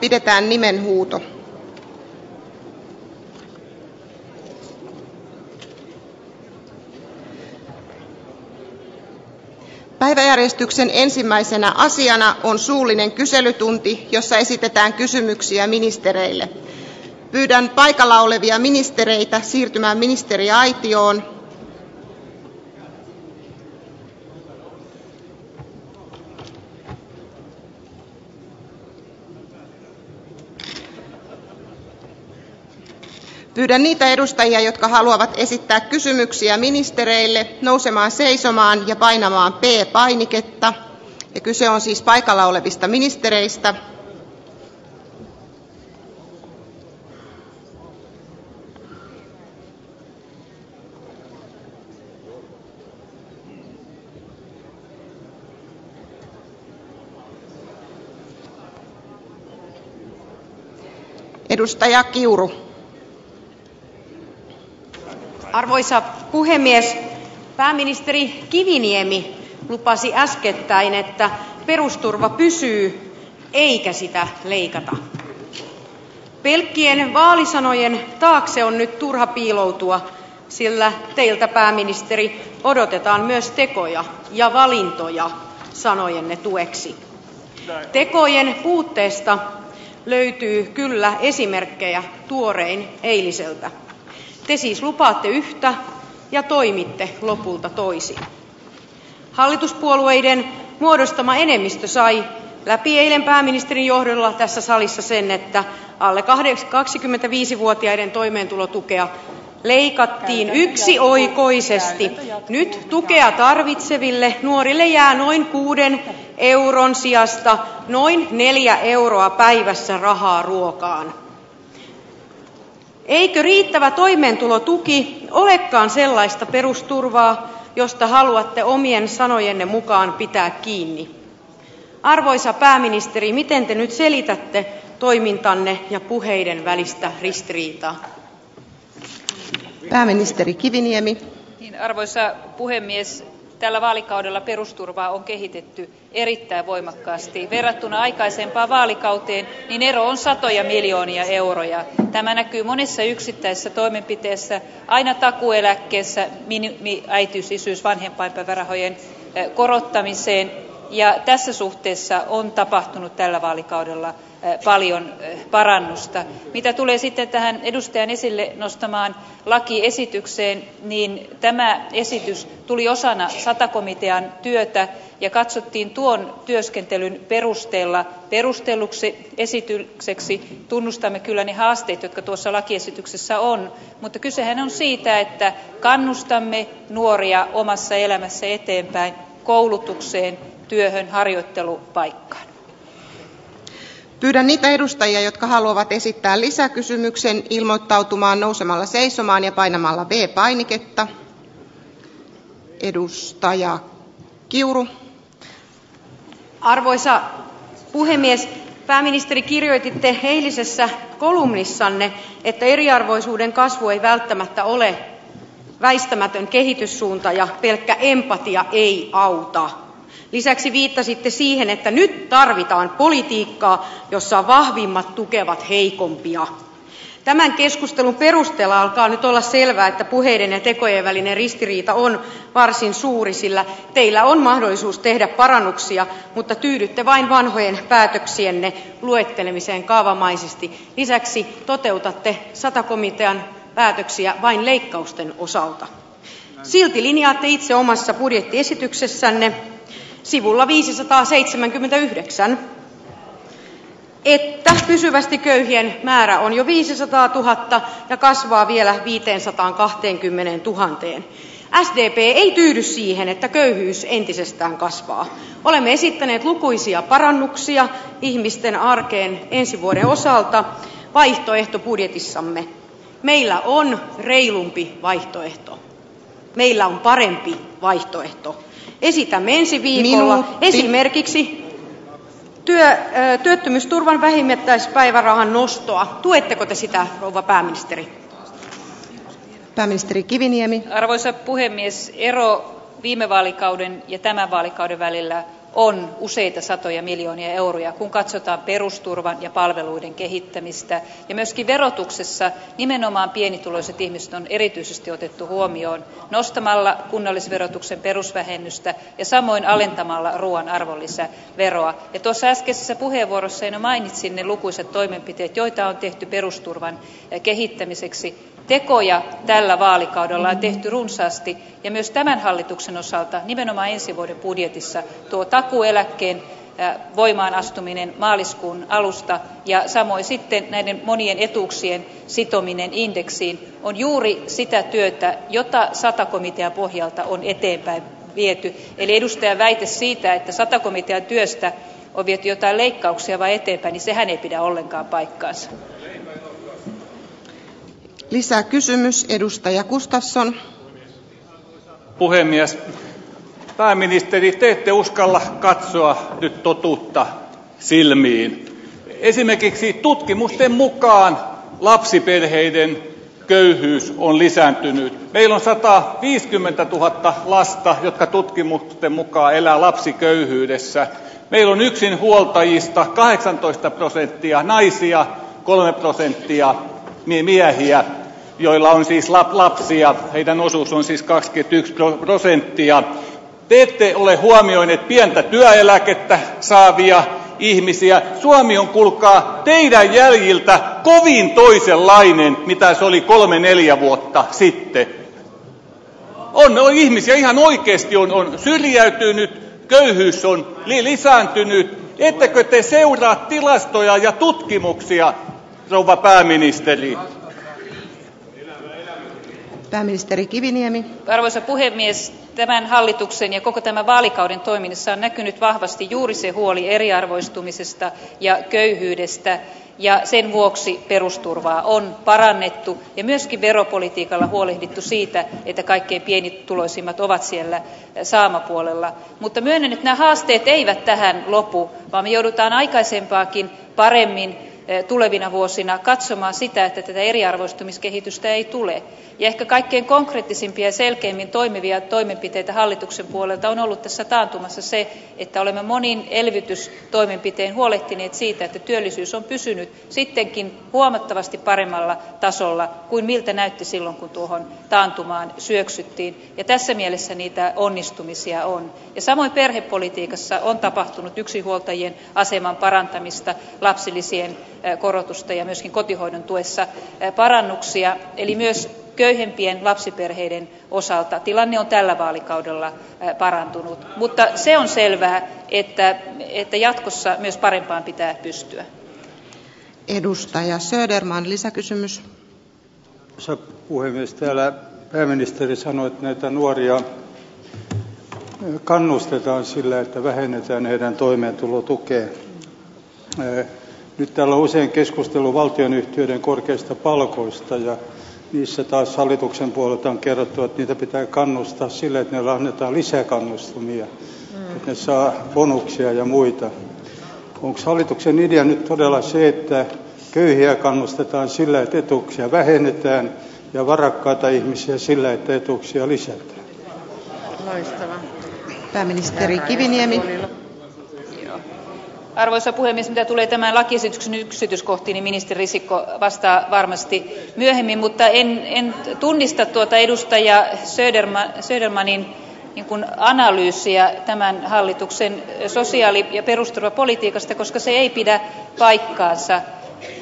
pidetään nimenhuuto päiväjärjestyksen ensimmäisenä asiana on suullinen kyselytunti jossa esitetään kysymyksiä ministereille. Pyydän paikalla olevia ministereitä siirtymään ministeriaitioon pyydän niitä edustajia jotka haluavat esittää kysymyksiä ministereille nousemaan seisomaan ja painamaan p painiketta kyse on siis paikalla olevista ministereistä arvoisa puhemies pääministeri kiviniemi lupasi äskettäin että perusturva pysyy eikä sitä leikata. pelkkien vaalisanojen taakse on nyt turha piiloutua sillä teiltä pääministeri odotetaan myös tekoja ja valintoja sanojenne tueksi. tekojen puutteesta löytyy kyllä esimerkkejä tuorein eiliseltä. Te siis lupaatte yhtä ja toimitte lopulta toisin. hallituspuolueiden muodostama enemmistö sai läpi eilen pääministerin johdolla tässä salissa sen että alle kaksikymmentäviisi vuotiaiden toimeentulotukea leikattiin yksioikoisesti. nyt tukea tarvitseville nuorille jää noin kuuden euron sijasta noin neljä euroa päivässä rahaa ruokaan. Eikö riittävä toimeentulotuki olekaan sellaista perusturvaa josta haluatte omien sanojenne mukaan pitää kiinni? arvoisa pääministeri miten te nyt selitätte toimintanne ja puheiden välistä ristiriitaa? pääministeri kiviniemi arvoisa puhemies tällä vaalikaudella perusturvaa on kehitetty erittäin voimakkaasti. verrattuna aikaisempaan vaalikauteen niin ero on satoja miljoonia euroja. tämä näkyy monessa yksittäisessä toimenpiteessä aina takuueläkkeessä äitiys isyys vanhempainpäivärahojen korottamiseen ja tässä suhteessa on tapahtunut tällä vaalikaudella paljon parannusta. mitä tulee sitten tähän edustajan esille nostamaan lakiesitykseen niin tämä esitys tuli osana sata komitean työtä ja katsottiin tuon työskentelyn perusteella perustelluksi esitykseksi. tunnustamme kyllä ne haasteet jotka tuossa lakiesityksessä on mutta kysehän on siitä että kannustamme nuoria omassa elämässä eteenpäin koulutukseen työhön harjoittelupaikkaan. pyydän niitä edustajia jotka haluavat esittää lisäkysymyksen ilmoittautumaan nousemalla seisomaan ja painamalla v painiketta. edustaja kiuru. arvoisa puhemies pääministeri kirjoititte eilisessä kolumnissanne että eriarvoisuuden kasvu ei välttämättä ole väistämätön kehityssuunta ja pelkkä empatia ei auta lisäksi viittasitte siihen että nyt tarvitaan politiikkaa jossa vahvimmat tukevat heikompia. tämän keskustelun perusteella alkaa nyt olla selvää että puheiden ja tekojen välinen ristiriita on varsin suuri sillä teillä on mahdollisuus tehdä parannuksia mutta tyydytte vain vanhojen päätöksienne luettelemiseen kaavamaisesti. lisäksi toteutatte sata komitean päätöksiä vain leikkausten osalta. silti linjaatte itse omassa budjettiesityksessänne sivulla viisisataaseitsemänkymmentäyhdeksän että pysyvästi köyhien määrä on jo viisisataatuhatta ja kasvaa vielä viiteensataankahtekymmeneentuhanteen. sdp ei tyydy siihen että köyhyys entisestään kasvaa. olemme esittäneet lukuisia parannuksia ihmisten arkeen ensi vuoden osalta vaihtoehtobudjetissamme. meillä on reilumpi vaihtoehto. meillä on parempi vaihtoehto esitämme ensi viikolla esimerkiksi työttömyysturvan vähimmäispäivärahan nostoa. tuetteko te sitä rouva pääministeri? pääministeri kiviniemi arvoisa puhemies ero viime vaalikauden ja tämän vaalikauden välillä on useita satoja miljoonia euroja kun katsotaan perusturvan ja palveluiden kehittämistä. Ja myöskin verotuksessa nimenomaan pienituloiset ihmiset on erityisesti otettu huomioon nostamalla kunnallisverotuksen perusvähennystä ja samoin alentamalla ruuan arvonlisäveroa. Ja tuossa äskeisessä puheenvuorossani jo mainitsin ne lukuisat toimenpiteet joita on tehty perusturvan kehittämiseksi tekoja tällä vaalikaudella on tehty runsaasti. Ja myös tämän hallituksen osalta nimenomaan ensi vuoden budjetissa tuo takuueläkkeen voimaan astuminen maaliskuun alusta ja samoin sitten näiden monien etuuksien sitominen indeksiin on juuri sitä työtä jota sata komitean pohjalta on eteenpäin viety. Eli edustajan väite siitä että sata komitean työstä on viety jotain leikkauksia vain eteenpäin niin sehän ei pidä ollenkaan paikkaansa lisäkysymys edustaja gustafsson. Puhemies pääministeri te ette uskalla katsoa nyt totuutta silmiin. Esimerkiksi tutkimusten mukaan lapsiperheiden köyhyys on lisääntynyt. Meillä on sataviisikymmentätuhatta lasta jotka tutkimusten mukaan elävät lapsiköyhyydessä. Meillä on yksinhuoltajista kahdeksantoista prosenttia naisia kolme prosenttia miehiä joilla on siis lapsia. Heidän osuutensa on siis kaksikymmentäyksi prosenttia. Te ette ole huomioineet pientä työeläkettä saavia ihmisiä. Suomi on kuulkaa teidän jäljiltänne kovin toisenlainen mitä se oli kolme neljä vuotta sitten. On ihmisiä ihan oikeasti on syrjäytynyt köyhyys on lisääntynyt. Ettekö te seuraa tilastoja ja tutkimuksia rouva pääministeri. Pääministeri kiviniemi. Arvoisa puhemies tämän hallituksen ja koko tämän vaalikauden toiminnassa on näkynyt vahvasti juuri se huoli eriarvoistumisesta ja köyhyydestä ja sen vuoksi perusturvaa on parannettu ja myöskin veropolitiikalla huolehdittu siitä että kaikkein pienituloisimmat ovat siellä saamapuolella. Mutta myönnän että nämä haasteet eivät tähän lopu vaan me joudumme aikaisempaakin paremmin tulevina vuosina katsomaan sitä että tätä eriarvoistumiskehitystä ei tule. Ja ehkä kaikkein konkreettisimpia ja selkeimmin toimivia toimenpiteitä hallituksen puolelta on ollut tässä taantumassa se että olemme monin elvytystoimenpitein huolehtineet siitä että työllisyys on pysynyt sittenkin huomattavasti paremmalla tasolla kuin miltä näytti silloin kun tuohon taantumaan syöksyttiin. Ja tässä mielessä niitä onnistumisia on. Ja samoin perhepolitiikassa on tapahtunut yksinhuoltajien aseman parantamista lapsilisien korotusta ja myöskin kotihoidon tuessa parannuksia eli myös köyhempien lapsiperheiden osalta tilanne on tällä vaalikaudella parantunut mutta se on selvää että jatkossa myös parempaan pitää pystyä. edustaja söderman lisäkysymys. arvoisa puhemies täällä pääministeri sanoi että näitä nuoria kannustetaan sillä että vähennetään heidän toimeentulotukeaan. Nyt täällä on usein keskusteltu valtionyhtiöiden korkeista palkoista ja niissä taas hallituksen puolelta on kerrottu että niitä pitää kannustaa sillä että niille annetaan lisäkannustimia että ne saa bonuksia ja muita. onko hallituksen idea nyt todella se että köyhiä kannustetaan sillä että etuuksia vähennetään ja varakkaita ihmisiä sillä että etuuksia lisätään? Loistavaa. Pääministeri Kiviniemi. Arvoisa puhemies, mitä tulee tämän lakiesityksen yksityiskohtiin, niin ministeri Risikko vastaa varmasti myöhemmin, mutta en, en tunnista tuota edustaja Södermanin niin analyysiä tämän hallituksen sosiaali- ja perusturvapolitiikasta, koska se ei pidä paikkaansa.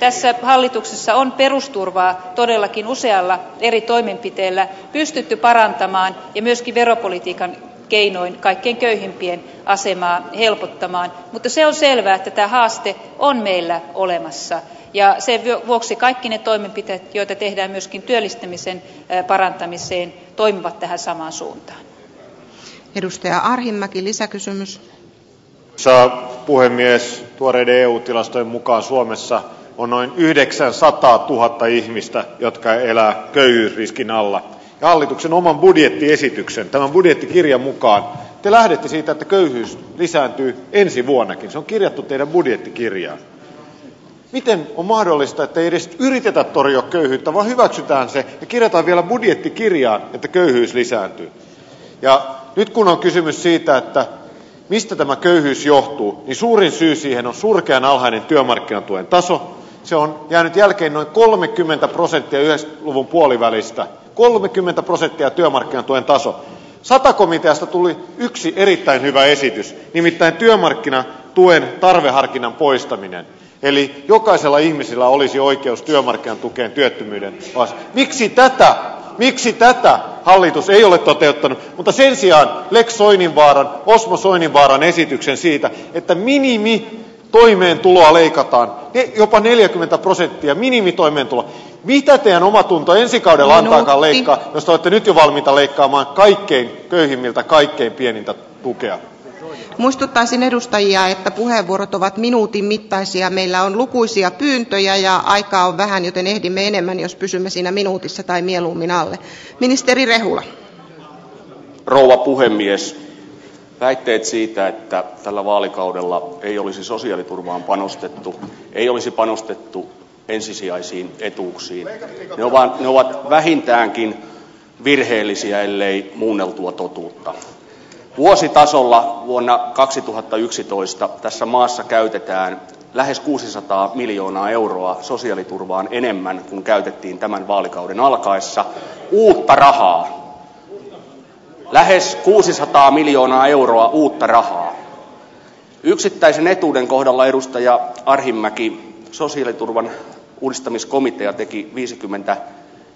Tässä hallituksessa on perusturvaa todellakin usealla eri toimenpiteellä pystytty parantamaan ja myöskin veropolitiikan keinoin kaikkein köyhimpien asemaa helpottamaan mutta se on selvää että tämä haaste on meillä olemassa ja sen vuoksi kaikki ne toimenpiteet joita tehdään myöskin työllistämisen parantamiseen toimivat tähän samaan suuntaan. edustaja arhinmäki lisäkysymys. puhemies tuoreiden eu tilastojen mukaan suomessa on noin yhdeksänsataatuhatta ihmistä jotka elävät köyhyysriskin alla ja hallituksen oman budjettiesityksen tämän budjettikirjan mukaan te lähdette siitä että köyhyys lisääntyy ensi vuonnakin se on kirjattu teidän budjettikirjaan. miten on mahdollista että ei edes yritetä torjua köyhyyttä vaan hyväksytään se ja kirjataan vielä budjettikirjaan että köyhyys lisääntyy? ja nyt kun on kysymys siitä että mistä tämä köyhyys johtuu niin suurin syy siihen on surkean alhainen työmarkkinatuen taso se on jäänyt jälkeen noin kolmekymmentä prosenttia yhdeksänkymmentä luvun puolivälistä kolmekymmentä prosenttia työmarkkinatuen taso. Sata komiteasta tuli yksi erittäin hyvä esitys nimittäin työmarkkinatuen tarveharkinnan poistaminen. Eli jokaisella ihmisellä olisi oikeus työmarkkinatukeen työttömyyden miksi tätä? Miksi tätä hallitus ei ole toteuttanut? Mutta sen sijaan lex soininvaaran osmo soininvaaran esityksen siitä että minimitoimeentuloa leikataan jopa neljäkymmentä prosenttia minimitoimeentuloa mitä teidän omatunto ensi kaudella antaakaan leikkaa jos te olette nyt jo valmiita leikkaamaan kaikkein köyhimmiltä kaikkein pienintä tukea? Muistuttaisin edustajia että puheenvuorot ovat minuutin mittaisia. Meillä on lukuisia pyyntöjä ja aikaa on vähän joten ehdimme enemmän jos pysymme siinä minuutissa tai mieluummin alle. Ministeri rehula. Rouva puhemies väitteet siitä että tällä vaalikaudella ei olisi sosiaaliturvaan panostettu ei olisi panostettu ensisijaisiin etuuksiin ne ovat vähintäänkin virheellisiä ellei muunneltua totuutta. Vuositasolla vuonna kaksituhattayksitoista tässä maassa käytetään lähes kuusisataa miljoonaa euroa sosiaaliturvaan enemmän kuin käytettiin tämän vaalikauden alkaessa. Uutta rahaa lähes kuusisataa miljoonaa euroa uutta rahaa. Yksittäisen etuuden kohdalla edustaja arhinmäki sosiaaliturvan uudistamiskomitea teki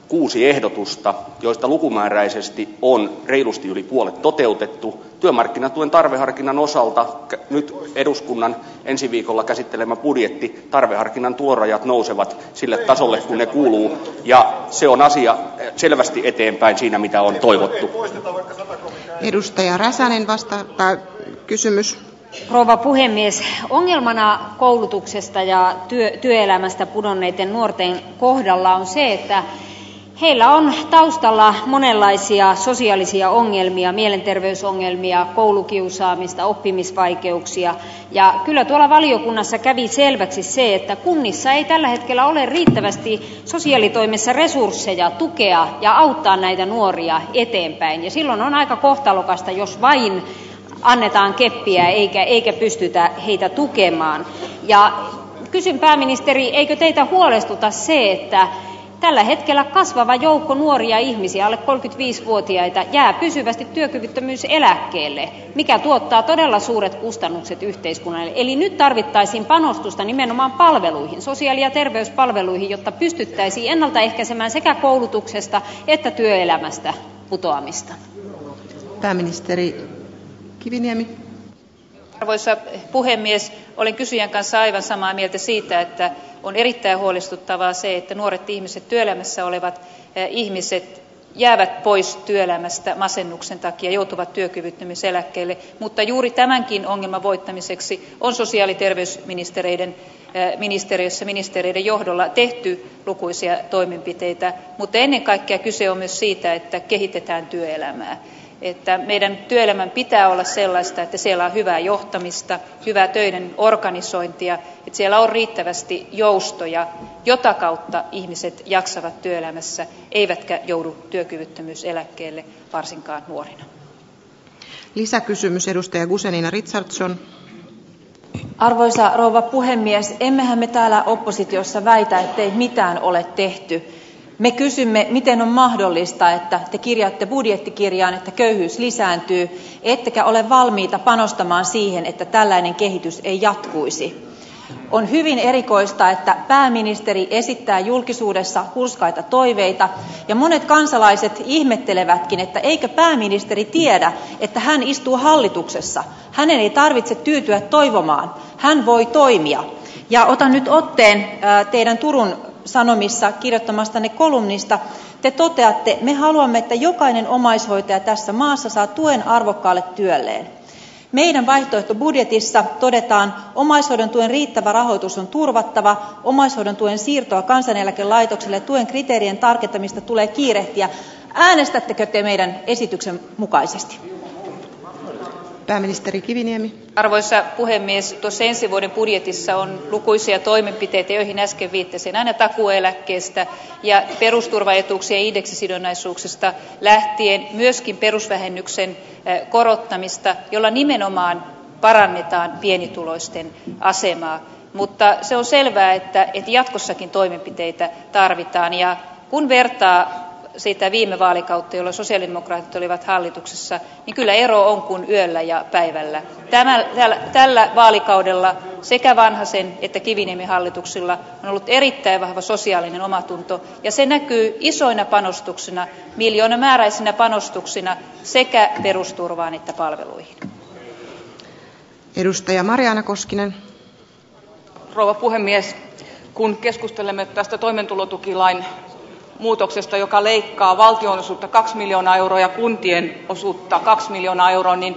viisikymmentäkuusi ehdotusta joista lukumääräisesti on reilusti yli puolet toteutettu. Työmarkkinatuen tarveharkinnan osalta nyt eduskunnan ensi viikolla käsittelemä budjetti tarveharkinnan tulorajat nousevat sille tasolle kuin ne kuuluu. Ja se on asia selvästi eteenpäin siinä mitä on toivottu. Edustaja räsänen vasta kysymys. Rouva puhemies ongelmana koulutuksesta ja työelämästä pudonneiden nuorten kohdalla on se että heillä on taustalla monenlaisia sosiaalisia ongelmia mielenterveysongelmia koulukiusaamista oppimisvaikeuksia. Ja kyllä tuolla valiokunnassa kävi selväksi se että kunnissa ei tällä hetkellä ole riittävästi sosiaalitoimessa resursseja tukea ja auttaa näitä nuoria eteenpäin. Ja silloin on aika kohtalokasta jos vain annetaan keppiä eikä pystytä heitä tukemaan. Ja kysyn pääministeri eikö teitä huolestuta se että tällä hetkellä kasvava joukko nuoria ihmisiä alle kolmekymmentäviisi vuotiaita jää pysyvästi työkyvyttömyyseläkkeelle mikä tuottaa todella suuret kustannukset yhteiskunnalle. Eli nyt tarvittaisiin panostusta nimenomaan palveluihin sosiaali ja terveyspalveluihin jotta pystyttäisiin ennalta ehkäisemään sekä koulutuksesta että työelämästä putoamista arvoisa puhemies olen kysyjän kanssa aivan samaa mieltä siitä että on erittäin huolestuttavaa se että nuoret ihmiset työelämässä olevat ihmiset jäävät pois työelämästä masennuksen takia joutuvat työkyvyttömyyseläkkeelle. Mutta juuri tämänkin ongelman voittamiseksi on sosiaali ja terveysministeriössä ministereiden johdolla tehty lukuisia toimenpiteitä. Mutta ennen kaikkea kyse on myös siitä että kehitetään työelämää että meidän työelämän pitää olla sellaista että siellä on hyvää johtamista hyvää töiden organisointia että siellä on riittävästi joustoja jota kautta ihmiset jaksavat työelämässä eivätkä joudu työkyvyttömyyseläkkeelle varsinkaan nuorina. Lisäkysymys edustaja guzenina richardson. Arvoisa rouva puhemies emmehän me täällä oppositiossa väitä ettei mitään ole tehty me kysymme miten on mahdollista että te kirjaatte budjettikirjaan että köyhyys lisääntyy ettekä ole valmiita panostamaan siihen että tällainen kehitys ei jatkuisi. On hyvin erikoista että pääministeri esittää julkisuudessa hurskaita toiveita ja monet kansalaiset ihmettelevätkin että eikö pääministeri tiedä että hän istuu hallituksessa. Hänen ei tarvitse tyytyä toivomaan. Hän voi toimia. Ja otan nyt otteen teidän turun sanomissa kirjoittamastanne kolumnista te toteatte me haluamme että jokainen omaishoitaja tässä maassa saa tuen arvokkaalle työlleen. Meidän vaihtoehtobudjetissamme todetaan omaishoidon tuen riittävä rahoitus on turvattava. Omaishoidon tuen siirtoa kansaneläkelaitokselle ja tuen kriteerien tarkentamista tulee kiirehtiä. Äänestättekö te meidän esityksemme mukaisesti pääministeri kiviniemi arvoisa puhemies tuossa ensi vuoden budjetissa on lukuisia toimenpiteitä joihin äsken viittasin. Aina takuueläkkeestä ja perusturvaetuuksien indeksisidonnaisuuksista lähtien myöskin perusvähennyksen korottamista jolla nimenomaan parannetaan pienituloisten asemaa. Mutta se on selvää että jatkossakin toimenpiteitä tarvitaan. Ja kun vertaa sitä viime vaalikautta jolloin sosialidemokraatit olivat hallituksessa niin kyllä ero on kuin yöllä ja päivällä. tällä vaalikaudella sekä vanhasen että kiviniemen hallituksilla on ollut erittäin vahva sosiaalinen omatunto ja se näkyy isoina panostuksina miljoonamääräisinä panostuksina sekä perusturvaan että palveluihin. Edustaja Mariana Koskinen. rouva puhemies kun keskustelemme tästä toimeentulotukilain muutoksesta joka leikkaa valtionosuutta kaksi miljoonaa euroa ja kuntien osuutta kaksi miljoonaa euroa niin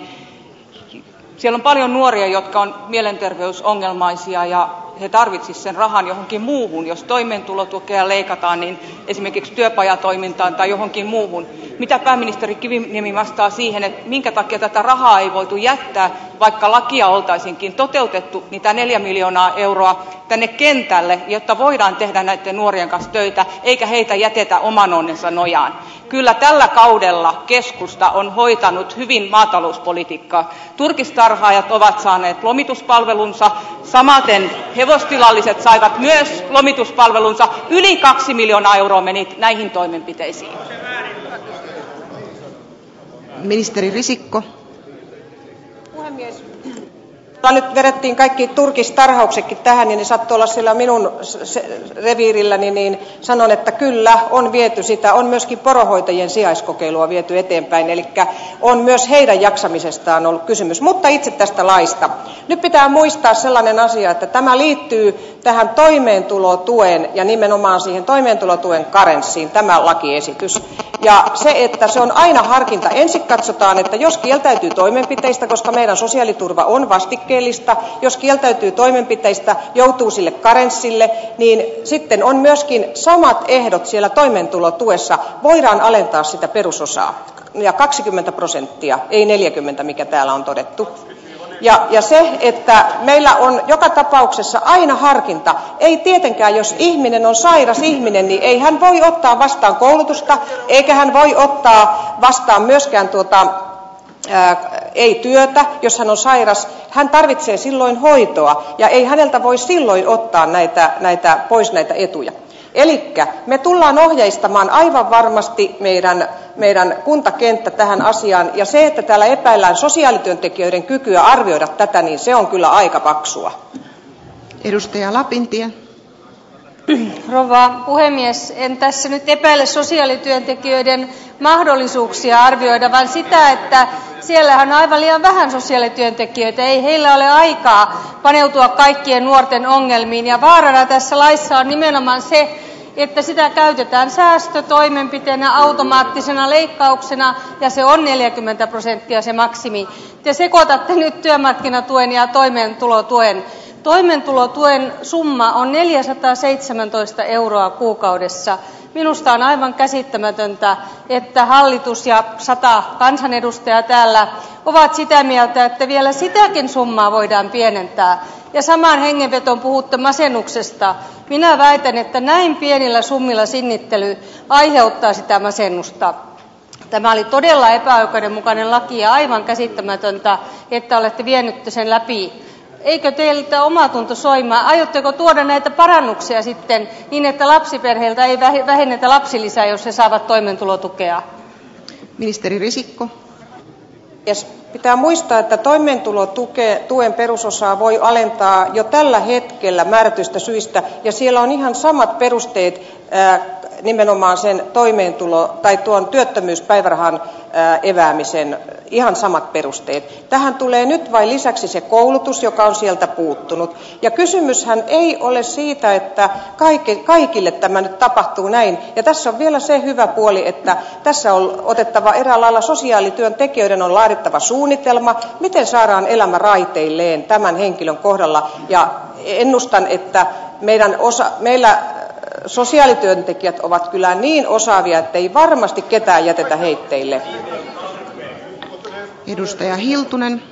siellä on paljon nuoria jotka ovat mielenterveysongelmaisia ja he tarvitsisivat sen rahan johonkin muuhun jos toimeentulotukea leikataan niin esimerkiksi työpajatoimintaan tai johonkin muuhun. mitä pääministeri kiviniemi vastaa siihen että minkä takia tätä rahaa ei voitu jättää vaikka lakia oltaisiinkin toteutettu tämä neljä miljoonaa euroa tänne kentälle jotta voidaan tehdä näiden nuorien kanssa töitä eikä heitä jätetä oman onnensa nojaan. kyllä tällä kaudella keskusta on hoitanut hyvin maatalouspolitiikkaa. turkistarhaajat ovat saaneet lomituspalvelunsa samaten hevostilalliset saivat myös lomituspalvelunsa yli kaksi miljoonaa euroa meni näihin toimenpiteisiin. Nyt vedettiin kaikki turkistarhauksetkin tähän niin ne sattuu olla siellä minun reviirilläni niin sanon että kyllä on viety sitä on myöskin poronhoitajien sijaiskokeilua viety eteenpäin eli on myös heidän jaksamisestaan ollut kysymys. mutta itse tästä laista nyt pitää muistaa sellainen asia että tämä liittyy tähän toimeentulotuen ja nimenomaan siihen toimeentulotuen karenssiin tämä lakiesitys. Ja se että se on aina harkinta. Ensin katsotaan että jos kieltäytyy toimenpiteistä koska meidän sosiaaliturva on vastikkeellista jos kieltäytyy toimenpiteistä joutuu sille karenssille niin sitten on myöskin samat ehdot siellä toimeentulotuessa. Voidaan alentaa sitä perusosaa. Ja kaksikymmentä prosenttia ei neljäkymmentä mikä täällä on todettu ja se että meillä on joka tapauksessa aina harkinta. Ei tietenkään jos ihminen on sairas ihminen niin ei hän voi ottaa vastaan koulutusta eikä hän voi ottaa vastaan myöskään tuota ei työtä jos hän on sairas. Hän tarvitsee silloin hoitoa ja ei häneltä voi silloin ottaa pois näitä etuja eli me tulemme ohjeistamaan aivan varmasti meidän kuntakenttämme tähän asiaan ja se että täällä epäillään sosiaalityöntekijöiden kykyä arvioida tätä niin se on kyllä aika paksua. Edustaja Lapintie. Rouva puhemies, en tässä nyt epäile sosiaalityöntekijöiden mahdollisuuksia arvioida, vaan sitä, että siellähän on aivan liian vähän sosiaalityöntekijöitä. Ei heillä ole aikaa paneutua kaikkien nuorten ongelmiin. Ja vaarana tässä laissa on nimenomaan se, että sitä käytetään säästötoimenpiteenä automaattisena leikkauksena ja se on neljäkymmentä prosenttia se maksimi. te sekoitatte nyt työmarkkinatuen ja toimeentulotuen. Toimeentulotuen summa on neljäsataaseitsemäntoista euroa kuukaudessa. minusta on aivan käsittämätöntä että hallitus ja sata kansanedustajaa täällä ovat sitä mieltä että vielä sitäkin summaa voidaan pienentää ja samaan hengenvetoon puhutte masennuksesta. minä väitän että näin pienillä summilla sinnittely aiheuttaa sitä masennusta. tämä oli todella epäoikeudenmukainen laki ja aivan käsittämätöntä että olette vienyt sen läpi. Eikö teiltä omatunto soimaa? aiotteko tuoda näitä parannuksia sitten niin että lapsiperheiltä ei vähennetä lapsilisää jos he saavat toimeentulotukea? Pitää muistaa että toimeentulotuen perusosaa voi alentaa jo tällä hetkellä määrätyistä syistä ja siellä on ihan samat perusteet nimenomaan sen toimeentulo tai tuon työttömyyspäivärahan eväämisen ihan samat perusteet. tähän tulee nyt vain lisäksi se koulutus joka on sieltä puuttunut ja kysymyshän ei ole siitä että kaikille tämä nyt tapahtuu näin ja tässä on vielä se hyvä puoli että tässä on otettava eräällä lailla sosiaalityöntekijöiden on laadittava suunnitelma miten saadaan elämä raiteilleen tämän henkilön kohdalla ja ennustan että meillä sosiaalityöntekijät ovat kyllä niin osaavia ettei varmasti ketään jätetä heitteille. Edustaja Hiltunen.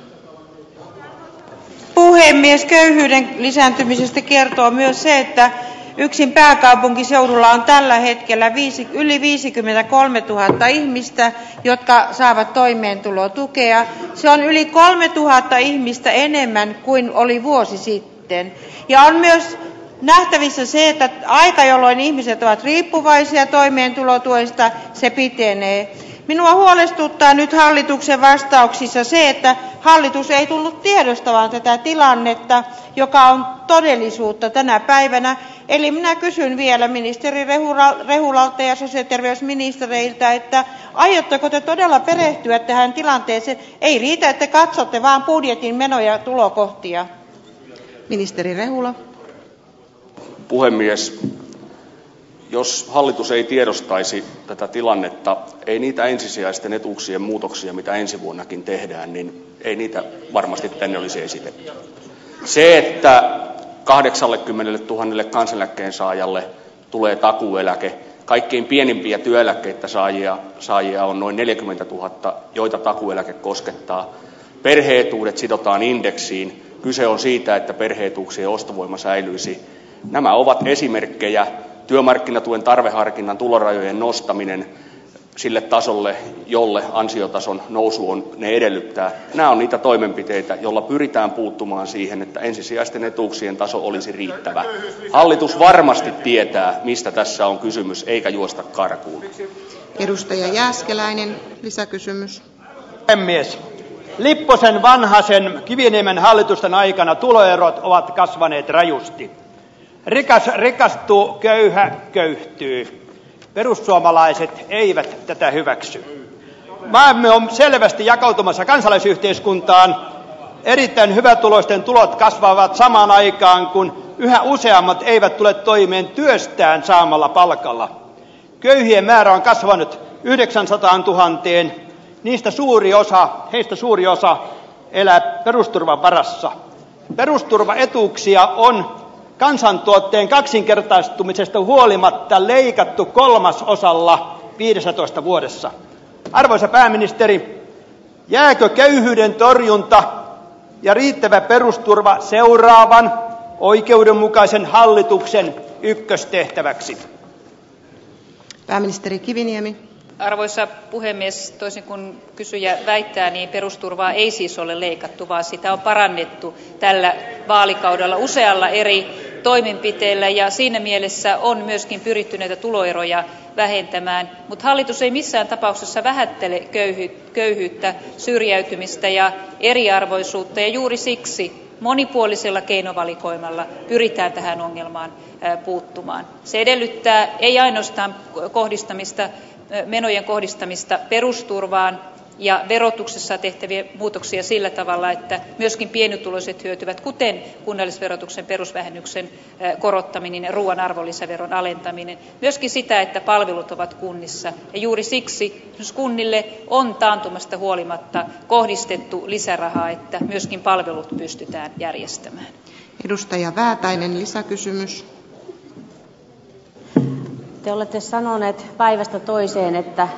Puhemies, köyhyyden lisääntymisestä kertoo myös se, että yksin pääkaupunkiseudulla on tällä hetkellä yli viisikymmentäkolme tuhatta ihmistä jotka saavat toimeentulotukea. Se on yli kolmetuhatta ihmistä enemmän kuin oli vuosi sitten. Ja on myös nähtävissä se että aika jolloin ihmiset ovat riippuvaisia toimeentulotuesta pitenee minua huolestuttaa nyt hallituksen vastauksissa se että hallitus ei tunnu tiedostavan tätä tilannetta joka on todellisuutta tänä päivänä. Eli minä kysyn vielä ministeri rehulalta ja sosiaali ja terveysministeriltä että aiotteko te todella perehtyä tähän tilanteeseen? Ei riitä että katsotte vain budjetin meno ja tulokohtia. Puhemies jos hallitus ei tiedostaisi tätä tilannetta ei niitä ensisijaisten etuuksien muutoksia mitä ensi vuonnakin tehdään varmasti tänne olisi esitetty. Se että kahdeksallekymmenelletuhannelle kansaneläkkeen saajalle tulee takuueläke kaikkein pienimpiä työeläkkeitä saavia on noin neljäkymmentätuhatta joita takuueläke koskettaa. Perhe etuudet sidotaan indeksiin. Kyse on siitä että perhe etuuksien ostovoima säilyisi. Nämä ovat esimerkkejä työmarkkinatuen tarveharkinnan tulorajojen nostaminen sille tasolle jolle ansiotason nousu edellyttää. Nämä ovat niitä toimenpiteitä joilla pyritään puuttumaan siihen että ensisijaisten etuuksien taso olisi riittävä. Hallitus varmasti tietää mistä tässä on kysymys eikä juosta karkuun. Lipposen vanhasen kiviniemen hallitusten aikana tuloerot ovat kasvaneet rajusti rikas rikastuu köyhä köyhtyy. Perussuomalaiset eivät tätä hyväksy. Maamme on selvästi jakautumassa kansalaisyhteiskuntaan. Erittäin hyvätuloisten tulot kasvavat samaan aikaan kun yhä useammat eivät tule toimeen työstään saamalla palkalla. Köyhien määrä on kasvanut yhdeksänsataantuhanteen heistä suuri osa elää perusturvan varassa. Perusturvaetuuksia on kansantuotteen kaksinkertaistumisesta huolimatta leikattu kolmasosalla viidessätoista vuodessa. Arvoisa pääministeri jääkö köyhyyden torjunta ja riittävä perusturva seuraavan oikeudenmukaisen hallituksen ykköstehtäväksi arvoisa puhemies toisin kuin kysyjä väittää niin perusturvaa ei siis ole leikattu vaan sitä on parannettu tällä vaalikaudella usealla eri toimenpiteellä. Ja siinä mielessä on myöskin pyritty näitä tuloeroja vähentämään. Mutta hallitus ei missään tapauksessa vähättele köyhyyttä syrjäytymistä ja eriarvoisuutta. Ja juuri siksi monipuolisella keinovalikoimalla pyritään tähän ongelmaan puuttumaan. se edellyttää ei ainoastaan menojen kohdistamista perusturvaan ja verotuksessa tehtäviä muutoksia sillä tavalla että myöskin pienituloiset hyötyvät kuten kunnallisverotuksen perusvähennyksen korottaminen ja ruuan arvonlisäveron alentaminen. Myöskin sitä että palvelut ovat kunnissa. Ja juuri siksi myös kunnille on taantumasta huolimatta kohdistettu lisärahaa että myöskin palvelut pystytään järjestämään. Te olette sanonut päivästä toiseen että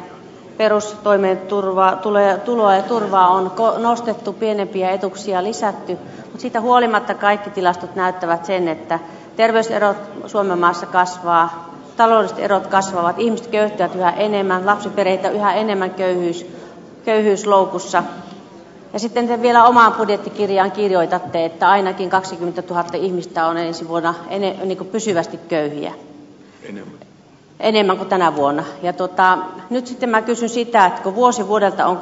perustoimeentuloa ja turvaa on nostettu pienempiä etuuksia lisätty mutta siitä huolimatta kaikki tilastot näyttävät sen että terveyserot suomenmaassa kasvavat taloudelliset erot kasvavat ihmiset köyhtyvät yhä enemmän lapsiperheitä yhä enemmän köyhyysloukussa. Ja sitten te vielä omaan budjettikirjaan kirjoitatte että ainakin kaksikymmentätuhatta ihmistä on ensi vuonna pysyvästi köyhiä enemmän kuin tänä vuonna. Ja nyt sitten minä kysyn sitä että kun vuosi vuodelta on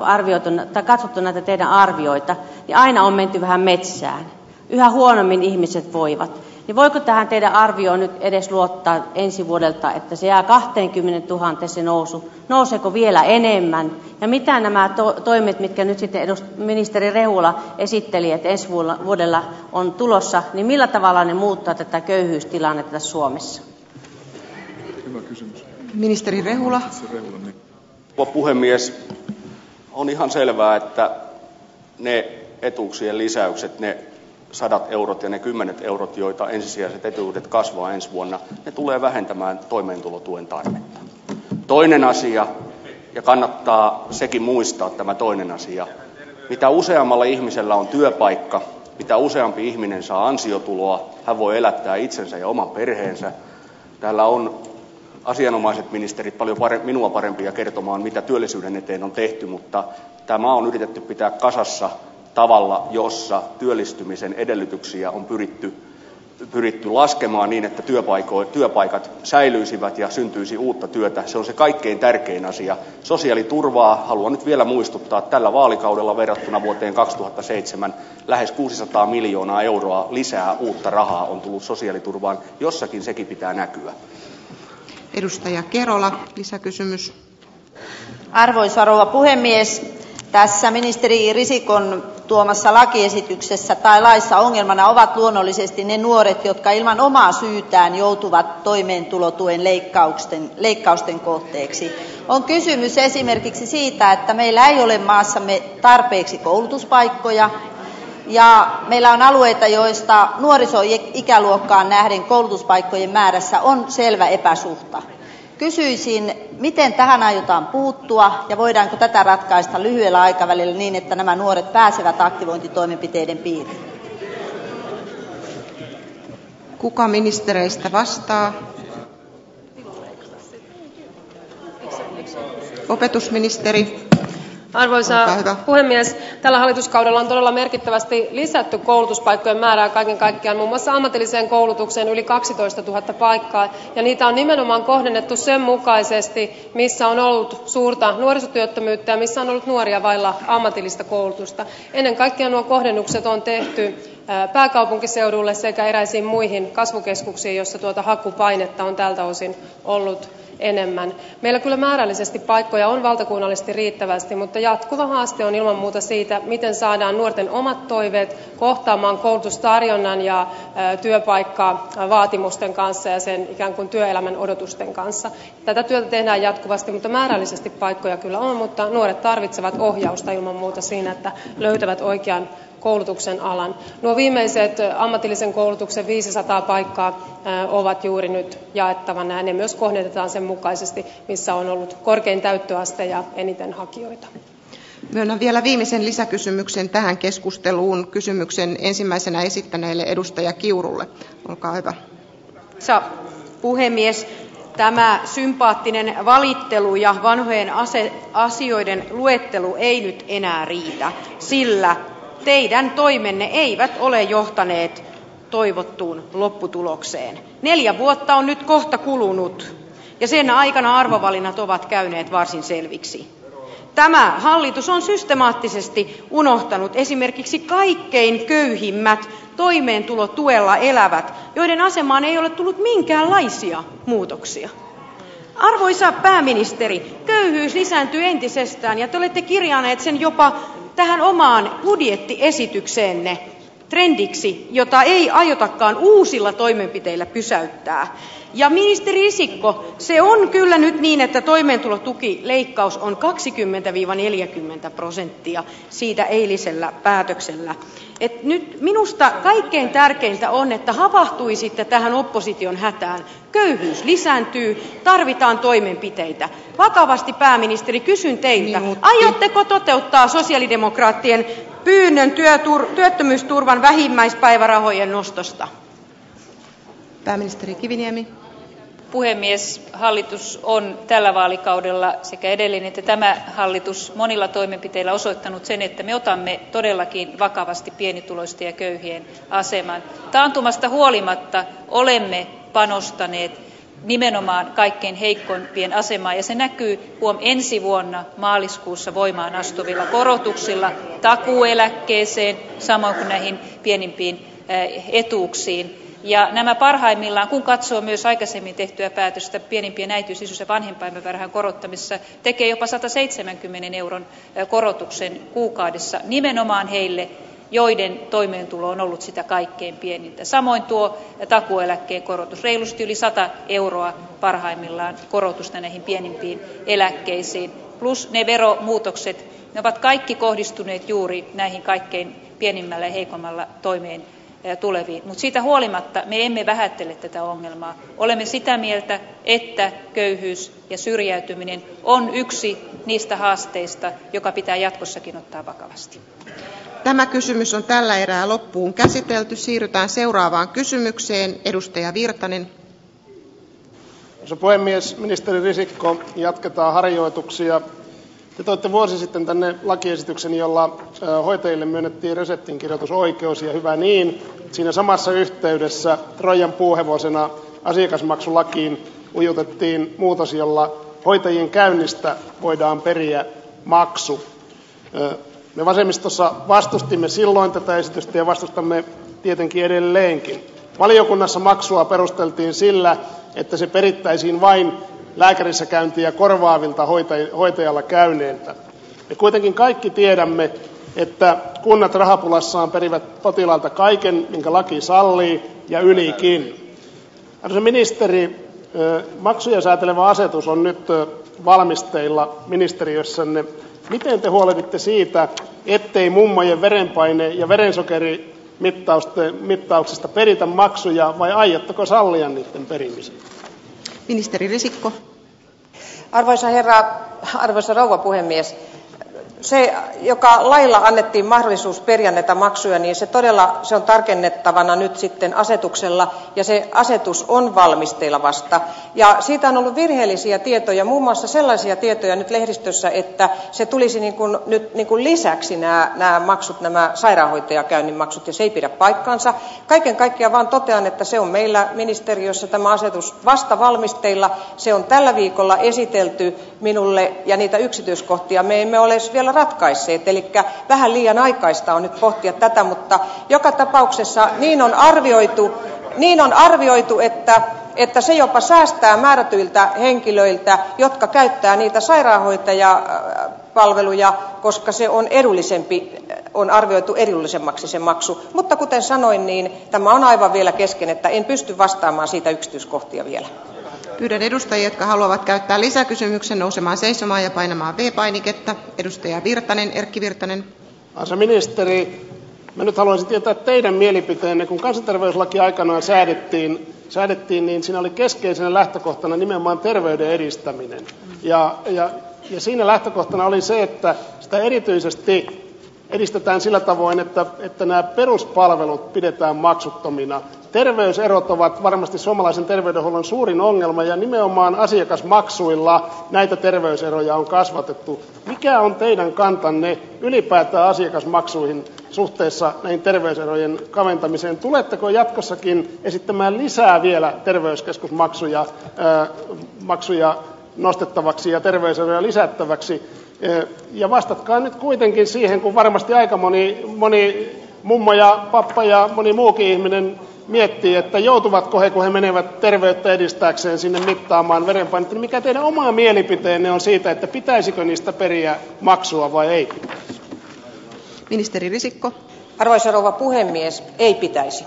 katsottu näitä teidän arvioitanne niin aina on menty vähän metsään. Yhä huonommin ihmiset voivat. Niin voiko tähän teidän arvioon nyt edes luottaa ensi vuodelta että se jää kahteenkymmeneentuhanteen se nousu? Nouseeko vielä enemmän? Ja mitä nämä toimet mitkä nyt sitten ministeri rehula esitteli että ensi vuodella on tulossa niin millä tavalla ne muuttavat tätä köyhyystilannetta suomessa on ihan selvää että ne etuuksien lisäykset ne sadat eurot ja ne kymmenet eurot joita ensisijaiset etuudet kasvavat ensi vuonna tulevat vähentämään toimeentulotuen tarvetta. toinen asia ja kannattaa sekin muistaa tämä toinen asia mitä useammalla ihmisellä on työpaikka mitä useampi ihminen saa ansiotuloa hän voi elättää itsensä ja oman perheensä asianomaiset ministerit paljon minua parempia kertomaan mitä työllisyyden eteen on tehty mutta tämä on yritetty pitää kasassa tavalla jossa työllistymisen edellytyksiä on pyritty laskemaan niin että työpaikat säilyisivät ja syntyisi uutta työtä. Se on se kaikkein tärkein asia. Sosiaaliturvaa haluan nyt vielä muistuttaa tällä vaalikaudella verrattuna vuoteen kaksituhattaseitsemän. Lähes kuusisataa miljoonaa euroa lisää uutta rahaa on tullut sosiaaliturvaan. Jossakin senkin pitää näkyä edustaja kerola lisäkysymys. Arvoisa rouva puhemies tässä ministeri risikon tuomassa lakiesityksessä tai laissa ongelmana ovat luonnollisesti ne nuoret jotka ilman omaa syytään joutuvat toimeentulotuen leikkausten kohteeksi. On kysymys esimerkiksi siitä että meillä ei ole maassamme tarpeeksi koulutuspaikkoja ja meillä on alueita joista nuorisoikäluokkaan nähden koulutuspaikkojen määrässä on selvä epäsuhta. Kysyisin miten tähän aiotaan puuttua ja voidaanko tätä ratkaista lyhyellä aikavälillä niin että nämä nuoret pääsevät aktivointitoimenpiteiden piiriin tällä hallituskaudella on todella merkittävästi lisätty koulutuspaikkojen määrää kaiken kaikkiaan muun muassa ammatilliseen koulutukseen yli kaksitoistatuhatta paikkaa ja niitä on nimenomaan kohdennettu sen mukaisesti missä on ollut suurta nuorisotyöttömyyttä ja missä on ollut nuoria vailla ammatillista koulutusta. ennen kaikkea nuo kohdennukset on tehty pääkaupunkiseudulle sekä eräisiin muihin kasvukeskuksiin joissa tuota hakupainetta on tältä osin ollut. Meillä kyllä määrällisesti paikkoja on valtakunnallisesti riittävästi mutta jatkuva haaste on ilman muuta siitä miten saadaan nuorten omat toiveet kohtaamaan koulutustarjonnan ja työpaikkavaatimusten kanssa ja sen ikään kuin työelämän odotusten kanssa. tätä työtä tehdään jatkuvasti mutta määrällisesti paikkoja kyllä on mutta nuoret tarvitsevat ohjausta ilman muuta siinä että löytävät oikean alan. nuo viimeiset ammatillisen koulutuksen viisisataa paikkaa ovat juuri nyt jaettavana ja ne myös kohdennetaan sen mukaisesti missä on ollut korkein täyttöaste ja eniten hakijoita. myönnän vielä viimeisen lisäkysymyksen tähän keskusteluun kysymyksen ensimmäisenä esittäneelle edustaja kiurulle olkaa hyvä. arvoisa puhemies tämä sympaattinen valittelu ja vanhojen asioiden luettelu ei nyt enää riitä sillä teidän toimenne eivät ole johtaneet toivottuun lopputulokseen. neljä vuotta on nyt kohta kulunut ja sen aikana arvovalinnat ovat käyneet varsin selviksi. tämä hallitus on systemaattisesti unohtanut esimerkiksi kaikkein köyhimmät toimeentulotuella elävät joiden asemaan ei ole tullut minkäänlaisia muutoksia. arvoisa pääministeri köyhyys lisääntyy entisestään ja te olette kirjanneet sen jopa tähän omaan budjettiesitykseenne trendiksi jota ei aiotakaan uusilla toimenpiteillä pysäyttää. ja ministeri risikko se on kyllä nyt niin että toimeentulotukileikkaus on kaksikymmentä neljäkymmentä prosenttia siitä eilisellä päätöksellä. Et nyt minusta kaikkein tärkeintä on että havahtuisitte tähän opposition hätään. köyhyys lisääntyy tarvitaan toimenpiteitä. vakavasti pääministeri kysyn teiltä aiotteko toteuttaa sosialidemokraattien pyynnön työttömyysturvan vähimmäispäivärahojen nostosta? pääministeri kiviniemi puhemies hallitus on tällä vaalikaudella sekä edellinen että tämä hallitus monilla toimenpiteillä osoittanut sen että me otamme todellakin vakavasti pienituloisten ja köyhien aseman. taantumasta huolimatta olemme panostaneet nimenomaan kaikkein heikoimpien asemaan ja se näkyy huom. ensi vuonna maaliskuussa voimaan astuvilla korotuksilla takuueläkkeeseen samoin kuin näihin pienimpiin etuuksiin. Ja nämä parhaimmillaan kun katsoo myös aikaisemmin tehtyä päätöstä pienimpien äitiys isyys ja vanhempainpäivärahan korottamisessa tekee jopa sataseitsemänkymmentä euron korotuksen kuukaudessa nimenomaan heille joiden toimeentulo on ollut sitä kaikkein pienintä. samoin tuo takuueläkkeen korotus reilusti yli sata euroa parhaimmillaan korotusta näihin pienimpiin eläkkeisiin plus ne veromuutokset ovat kaikki kohdistuneet juuri näihin kaikkein pienimmällä ja toimeen tuleviin mutta siitä huolimatta me emme vähättele tätä ongelmaa. olemme sitä mieltä että köyhyys ja syrjäytyminen on yksi niistä haasteista joka pitää jatkossakin ottaa vakavasti. Tämä kysymys on tällä erää loppuun käsitelty. siirrytään seuraavaan kysymykseen. edustaja virtanen ministeri risikko jatketaan harjoituksia toitte vuosi sitten tänne lakiesityksen jolla hoitajille myönnettiin reseptinkirjoitusoikeus ja hyvä niin siinä samassa yhteydessä troijan puuhevosena asiakasmaksulakiin ujutettiin muutos jolla hoitajien käynnistä voidaan periä maksu me vasemmistossa vastustimme silloin tätä esitystä ja vastustamme tietenkin edelleenkin. Valiokunnassa maksua perusteltiin sillä että se perittäisiin vain lääkärissä käyntiä korvaavilta hoitajalla käyneiltä. Me kuitenkin kaikki tiedämme että kunnat rahapulassaan perivät potilailta kaiken minkä laki sallii ja ylikin. Arvoisa ministeri maksuja säätelevä asetus on nyt valmisteilla ministeriössänne miten te huolehditte siitä ettei mummojen verenpaine ja verensokerimittauksista peritä maksuja vai aiotteko sallia niiden perimisen? Ministeri risikko. Arvoisa rouva puhemies se joka lailla annettiin mahdollisuus periä näitä maksuja niin se todella on tarkennettavana nyt sitten asetuksella ja se asetus on valmisteilla vasta. Ja siitä on ollut virheellisiä tietoja muun muassa sellaisia tietoja nyt lehdistössä että se tulisi nyt niin lisäksi nämä maksut nämä sairaanhoitajakäynnin maksut ja se ei pidä paikkaansa. Kaiken kaikkiaan vaan totean että se on meillä ministeriössä tämä asetus vasta valmisteilla. Se on tällä viikolla esitelty minulle ja niitä yksityiskohtia. Me emme ole edes vielä ratkaisseet. Elikkä vähän liian aikaista on nyt pohtia tätä mutta joka tapauksessa niin on arvioitu että se jopa säästää määrätyiltä henkilöiltä jotka käyttävät niitä sairaanhoitajapalveluja koska se on edullisempi on arvioitu edullisemmaksi se maksu. Mutta kuten sanoin niin tämä on aivan vielä kesken että en pysty vastaamaan siitä yksityiskohtia vielä pyydän edustajia jotka haluavat käyttää lisäkysymyksen nousemaan seisomaan ja painamaan viides painiketta edustaja virtanen erkki virtanen. Arvoisa ministeri nyt haluaisin tietää teidän mielipiteenne. Kun kansanterveyslaki aikanaan säädettiin niin siinä oli keskeisenä lähtökohtana nimenomaan terveyden edistäminen. Ja siinä lähtökohtana oli se että sitä erityisesti edistetään sillä tavoin että nämä peruspalvelut pidetään maksuttomina. Terveyserot ovat varmasti suomalaisen terveydenhuollon suurin ongelma ja nimenomaan asiakasmaksuilla näitä terveyseroja on kasvatettu. Mikä on teidän kantanne ylipäätään asiakasmaksuihin suhteessa näihin terveyserojen kaventamiseen? Tuletteko jatkossakin esittämään lisää vielä terveyskeskusmaksuja nostettavaksi ja terveyseroja lisättäväksi ja vastatkaa nyt kuitenkin siihen kun varmasti aika moni mummo ja pappa ja moni muukin ihminen miettii että joutuvatko he kun he menevät terveyttä edistääkseen sinne mittaamaan verenpainetta niin mikä teidän oma mielipiteenne on siitä että pitäisikö niistä periä maksua vai ei? Ministeri risikko. Arvoisa rouva puhemies ei pitäisi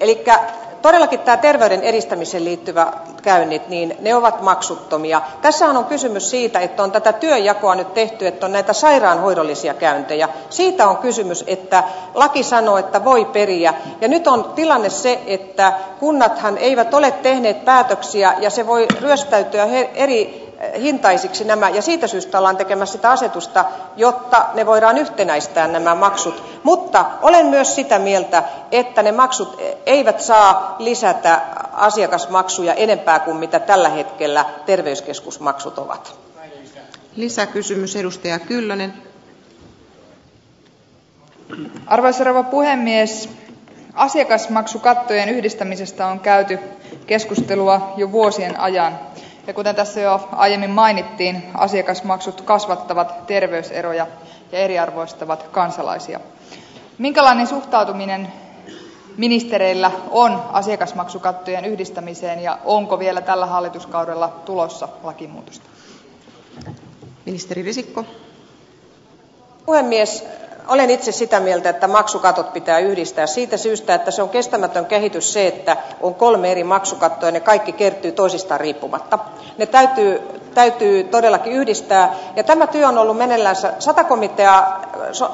elikkä todellakin nämä terveyden edistämiseen liittyvät käynnit niin ne ovat maksuttomia. Tässähän on kysymys siitä että on tätä työnjakoa nyt tehty että on näitä sairaanhoidollisia käyntejä. Siitä on kysymys että laki sanoo että voi periä. Ja nyt on tilanne se että kunnathan eivät ole tehneet päätöksiä ja se voi ryöstäytyä eri hintaisiksi nämä ja siitä syystä ollaan tekemässä sitä asetusta jotta ne voidaan yhtenäistää nämä maksut. Mutta olen myös sitä mieltä että ne maksut eivät saa lisätä asiakasmaksuja enempää kuin mitä tällä hetkellä terveyskeskusmaksut ovat. Lisäkysymys edustaja kyllönen. Arvoisa rouva puhemies asiakasmaksukattojen yhdistämisestä on käyty keskustelua jo vuosien ajan. ja kuten tässä jo aiemmin mainittiin asiakasmaksut kasvattavat terveyseroja ja eriarvoistavat kansalaisia. Minkälainen suhtautuminen ministereillä on asiakasmaksukattojen yhdistämiseen ja onko vielä tällä hallituskaudella tulossa lakimuutosta olen itse sitä mieltä että maksukatot pitää yhdistää siitä syystä että se on kestämätön kehitys se että on kolme eri maksukattoa ja ne kaikki kertyvät toisistaan riippumatta. Ne täytyy todellakin yhdistää. Ja tämä työ on ollut meneillänsä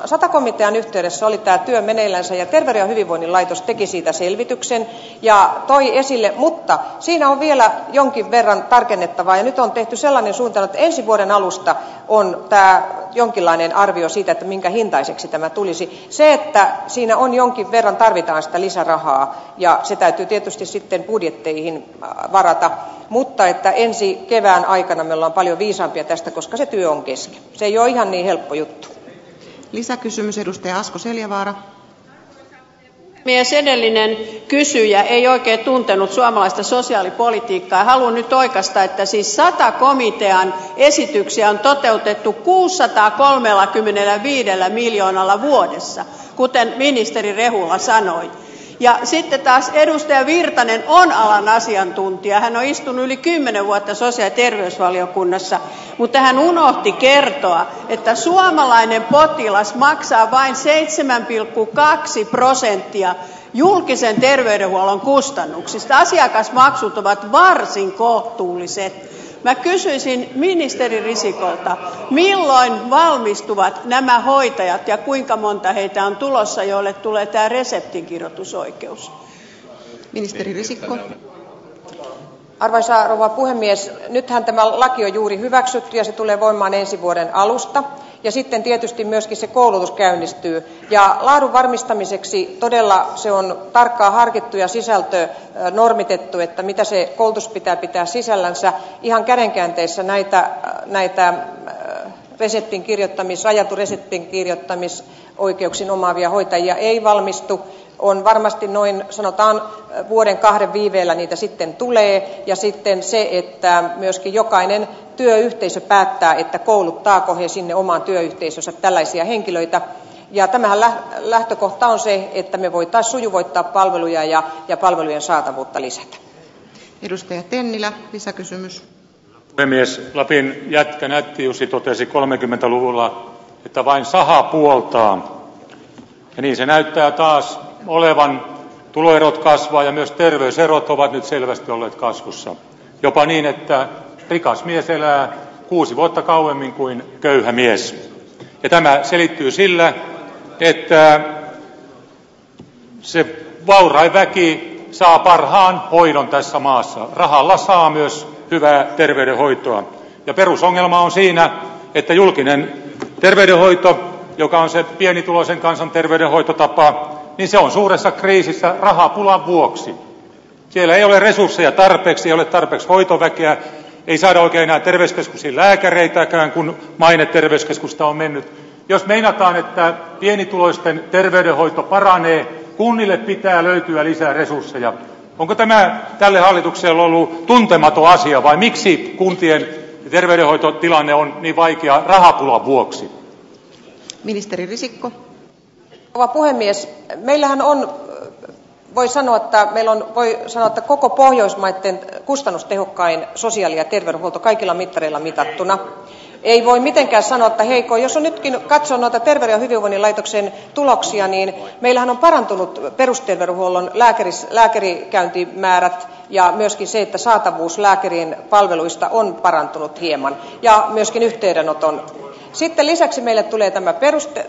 sata komitean yhteydessä oli tämä työ meneillänsä ja terveyden ja hyvinvoinnin laitos teki siitä selvityksen ja toi esille mutta siinä on vielä jonkin verran tarkennettavaa ja nyt on tehty sellainen suunnitelma että ensi vuoden alusta on jonkinlainen arvio siitä minkä hintaiseksi tämä tulisi. Se että siinä on jonkin verran tarvitaan sitä lisärahaa ja se täytyy tietysti sitten budjetteihin varata mutta että ensi kevään aikana olemme paljon viisaampia tästä koska se työ on kesken. Se ei ole ihan niin helppo juttu. Lisäkysymys edustaja asko seljavaara. Puhemies edellinen kysyjä ei oikein tuntenut suomalaista sosiaalipolitiikkaa. Ja haluan nyt oikaista että siis sata komitean esityksiä on toteutettu kuusisataakolmekymmentäviisi miljoonalla vuodessa kuten ministeri rehula sanoi ja sitten taas edustaja virtanen on alan asiantuntija. Hän on istunut yli kymmenen vuotta sosiaali ja terveysvaliokunnassa mutta hän unohti kertoa että suomalainen potilas maksaa vain seitsemän kaksi prosenttia julkisen terveydenhuollon kustannuksista. Asiakasmaksut ovat varsin kohtuulliset Mä kysyisin ministeri Risikolta, milloin valmistuvat nämä hoitajat ja kuinka monta heitä on tulossa, joille tulee tämä reseptinkirjoitusoikeus? Ministeri Risikko. Arvoisa rouva puhemies, nythän tämä laki on juuri hyväksytty ja se tulee voimaan ensi vuoden alusta ja sitten tietysti myöskin se koulutus käynnistyy. Ja laadun varmistamiseksi todella se on tarkkaan harkittu ja sisältö normitettu että mitä se koulutus pitää pitää sisällänsä. Ihan kädenkäänteessä näitä, näitä reseptin kirjoittamis, rajattu reseptin kirjoittamisoikeuksin omaavia hoitajia ei valmistu on varmasti noin sanotaan vuoden kahden viiveellä niitä sitten tulee ja sitten se että myöskin jokainen työyhteisö päättää että kouluttaako he sinne omaan työyhteisönsä tällaisia henkilöitä ja tämähän lähtökohta on se että me voisimme sujuvoittaa palveluja ja, ja palvelujen saatavuutta lisätä. Edustaja Tennilä, lisäkysymys. Puhemies, Lapin jätkä Nätti Jussi totesi 30-luvulla, että vain saha puoltaa. Ja niin se näyttää taas olevan. Tuloerot kasvaa ja myös terveyserot ovat nyt selvästi olleet kasvussa. Jopa niin, että rikas mies elää kuusi vuotta kauemmin kuin köyhä mies. Ja tämä selittyy sillä, että se vaurain väki saa parhaan hoidon tässä maassa. Rahalla saa myös hyvää terveydenhoitoa. Ja perusongelma on siinä, että julkinen terveydenhoito, joka on se pienituloisen kansan terveydenhoitotapa, se on suuressa kriisissä rahapulan vuoksi. Siellä ei ole resursseja tarpeeksi, ei ole tarpeeksi hoitoväkeä, ei saada oikein enää terveyskeskuksiin lääkäreitäkään, kun maine terveyskeskusta on mennyt. Jos meinataan, että pienituloisten terveydenhoito paranee, kunnille pitää löytyä lisää resursseja. Onko tämä tälle hallitukselle ollut tuntematon asia vai miksi kuntien terveydenhoitotilanne on niin vaikea rahapulan vuoksi? Ministeri Risikko. Rouva puhemies, meillähän on voi sanoa, että meillä on voi sanoa, että koko Pohjoismaiden kustannustehokkain sosiaali- ja terveydenhuolto kaikilla mittareilla mitattuna. Ei voi mitenkään sanoa, että heikko. Jos on nytkin katsoo noita Terveyden ja hyvinvoinnin laitoksen tuloksia, niin meillähän on parantunut perusterveydenhuollon lääkärikäyntimäärät ja myöskin se, että saatavuus lääkärien palveluista on parantunut hieman ja myöskin yhteydenoton sitten lisäksi meille tulee tämä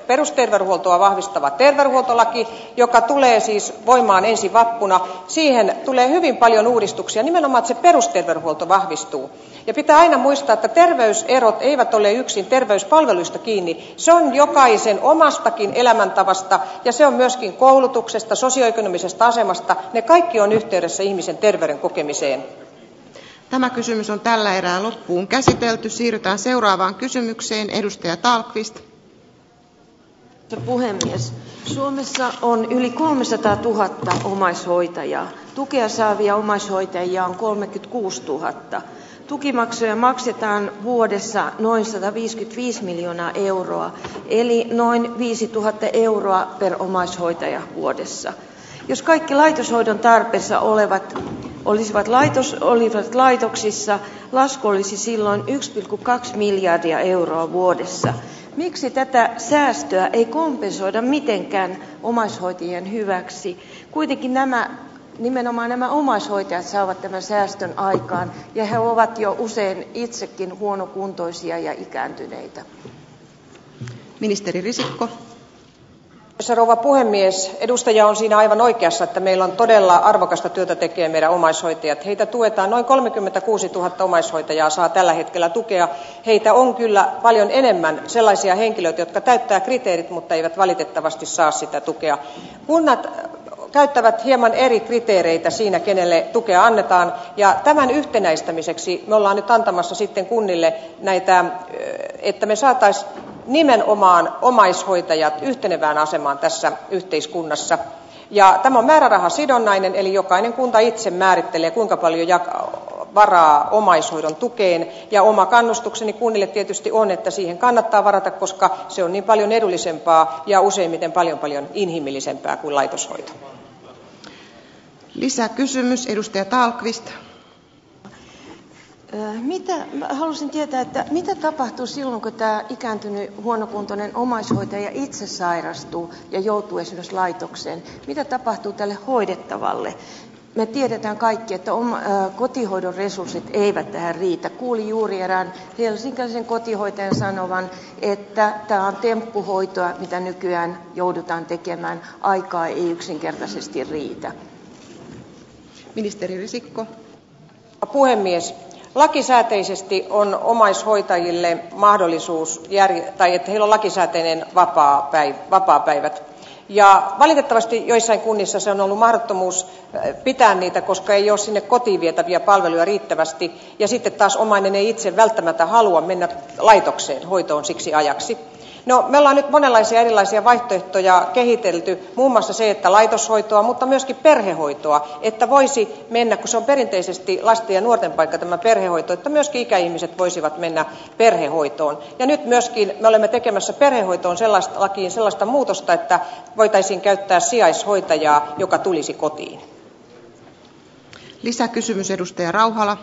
perusterveydenhuoltoa vahvistava terveydenhuoltolaki, joka tulee siis voimaan ensi vappuna. Siihen tulee hyvin paljon uudistuksia, nimenomaan että se perusterveydenhuolto vahvistuu. Ja pitää aina muistaa, että terveyserot eivät ole yksin terveyspalveluista kiinni. Se on jokaisen omastakin elämäntavasta ja se on myöskin koulutuksesta, sosioekonomisesta asemasta. Ne kaikki on yhteydessä ihmisen terveyden kokemiseen. Tämä kysymys on tällä erää loppuun käsitelty. Siirrytään seuraavaan kysymykseen. Edustaja Talkvist. Puhemies. Suomessa on yli 300 000 omaishoitajaa. Tukea saavia omaishoitajia on 36 000. Tukimaksuja maksetaan vuodessa noin 155 miljoonaa euroa, eli noin 5 000 euroa per omaishoitaja vuodessa. Jos kaikki laitoshoidon tarpeessa olevat olisivat, laitoksissa, lasku olisi silloin 1,2 miljardia euroa vuodessa. Miksi tätä säästöä ei kompensoida mitenkään omaishoitajien hyväksi? Kuitenkin nämä, nimenomaan nämä omaishoitajat saavat tämän säästön aikaan ja he ovat jo usein itsekin huonokuntoisia ja ikääntyneitä. Rouva puhemies edustaja on siinä aivan oikeassa että meillä on todella arvokasta työtä tekevät meidän omaishoitajat. Heitä tuetaan noin kolmekymmentäkuusituhatta omaishoitajaa saa tällä hetkellä tukea. Heitä on kyllä paljon enemmän sellaisia henkilöitä jotka täyttävät kriteerit mutta eivät valitettavasti saa sitä tukea. Kunnat käyttävät hieman eri kriteereitä siinä kenelle tukea annetaan. Ja tämän yhtenäistämiseksi me olemme nyt antamassa sitten kunnille näitä että me saisimme nimenomaan omaishoitajat yhtenevään asemaan tässä yhteiskunnassa. Ja tämä on määrärahasidonnainen eli jokainen kunta itse määrittelee kuinka paljon varaa omaishoidon tukeen. Ja oma kannustukseni kunnille tietysti on että siihen kannattaa varata koska se on niin paljon edullisempaa ja useimmiten paljon paljon inhimillisempää kuin laitoshoito Mitä, haluaisin tietää, että mitä tapahtuu silloin, kun tämä ikääntynyt huonokuntoinen omaishoitaja itse sairastuu ja joutuu esimerkiksi laitokseen? Mitä tapahtuu tälle hoidettavalle? Me tiedetään kaikki, että kotihoidon resurssit eivät tähän riitä. Kuulin juuri erään helsinkiläisen kotihoitajan sanovan, että tämä on temppuhoitoa, mitä nykyään joudutaan tekemään. Aikaa ei yksinkertaisesti riitä lakisääteisesti on omaishoitajille mahdollisuus että heillä on lakisääteinen vapaapäivät ja valitettavasti joissain kunnissa se on ollut mahdottomuus äh, pitää niitä koska ei ole sinne kotiin vietäviä palveluja riittävästi. Ja sitten taas omainen ei itse välttämättä halua mennä laitokseen hoitoon siksi ajaksi no me olemme nyt monenlaisia erilaisia vaihtoehtoja kehitelleet muun muassa se että laitoshoitoa mutta myöskin perhehoitoa että voisi mennä kun se on perinteisesti lasten ja nuorten paikka tämä perhehoito että myöskin ikäihmiset voisivat mennä perhehoitoon ja nyt myöskin me olemme tekemässä perhehoitoon sellaista, lakiin sellaista muutosta että voitaisiin käyttää sijaishoitajaa joka tulisi kotiin. Lisäkysymys edustaja Rauhala.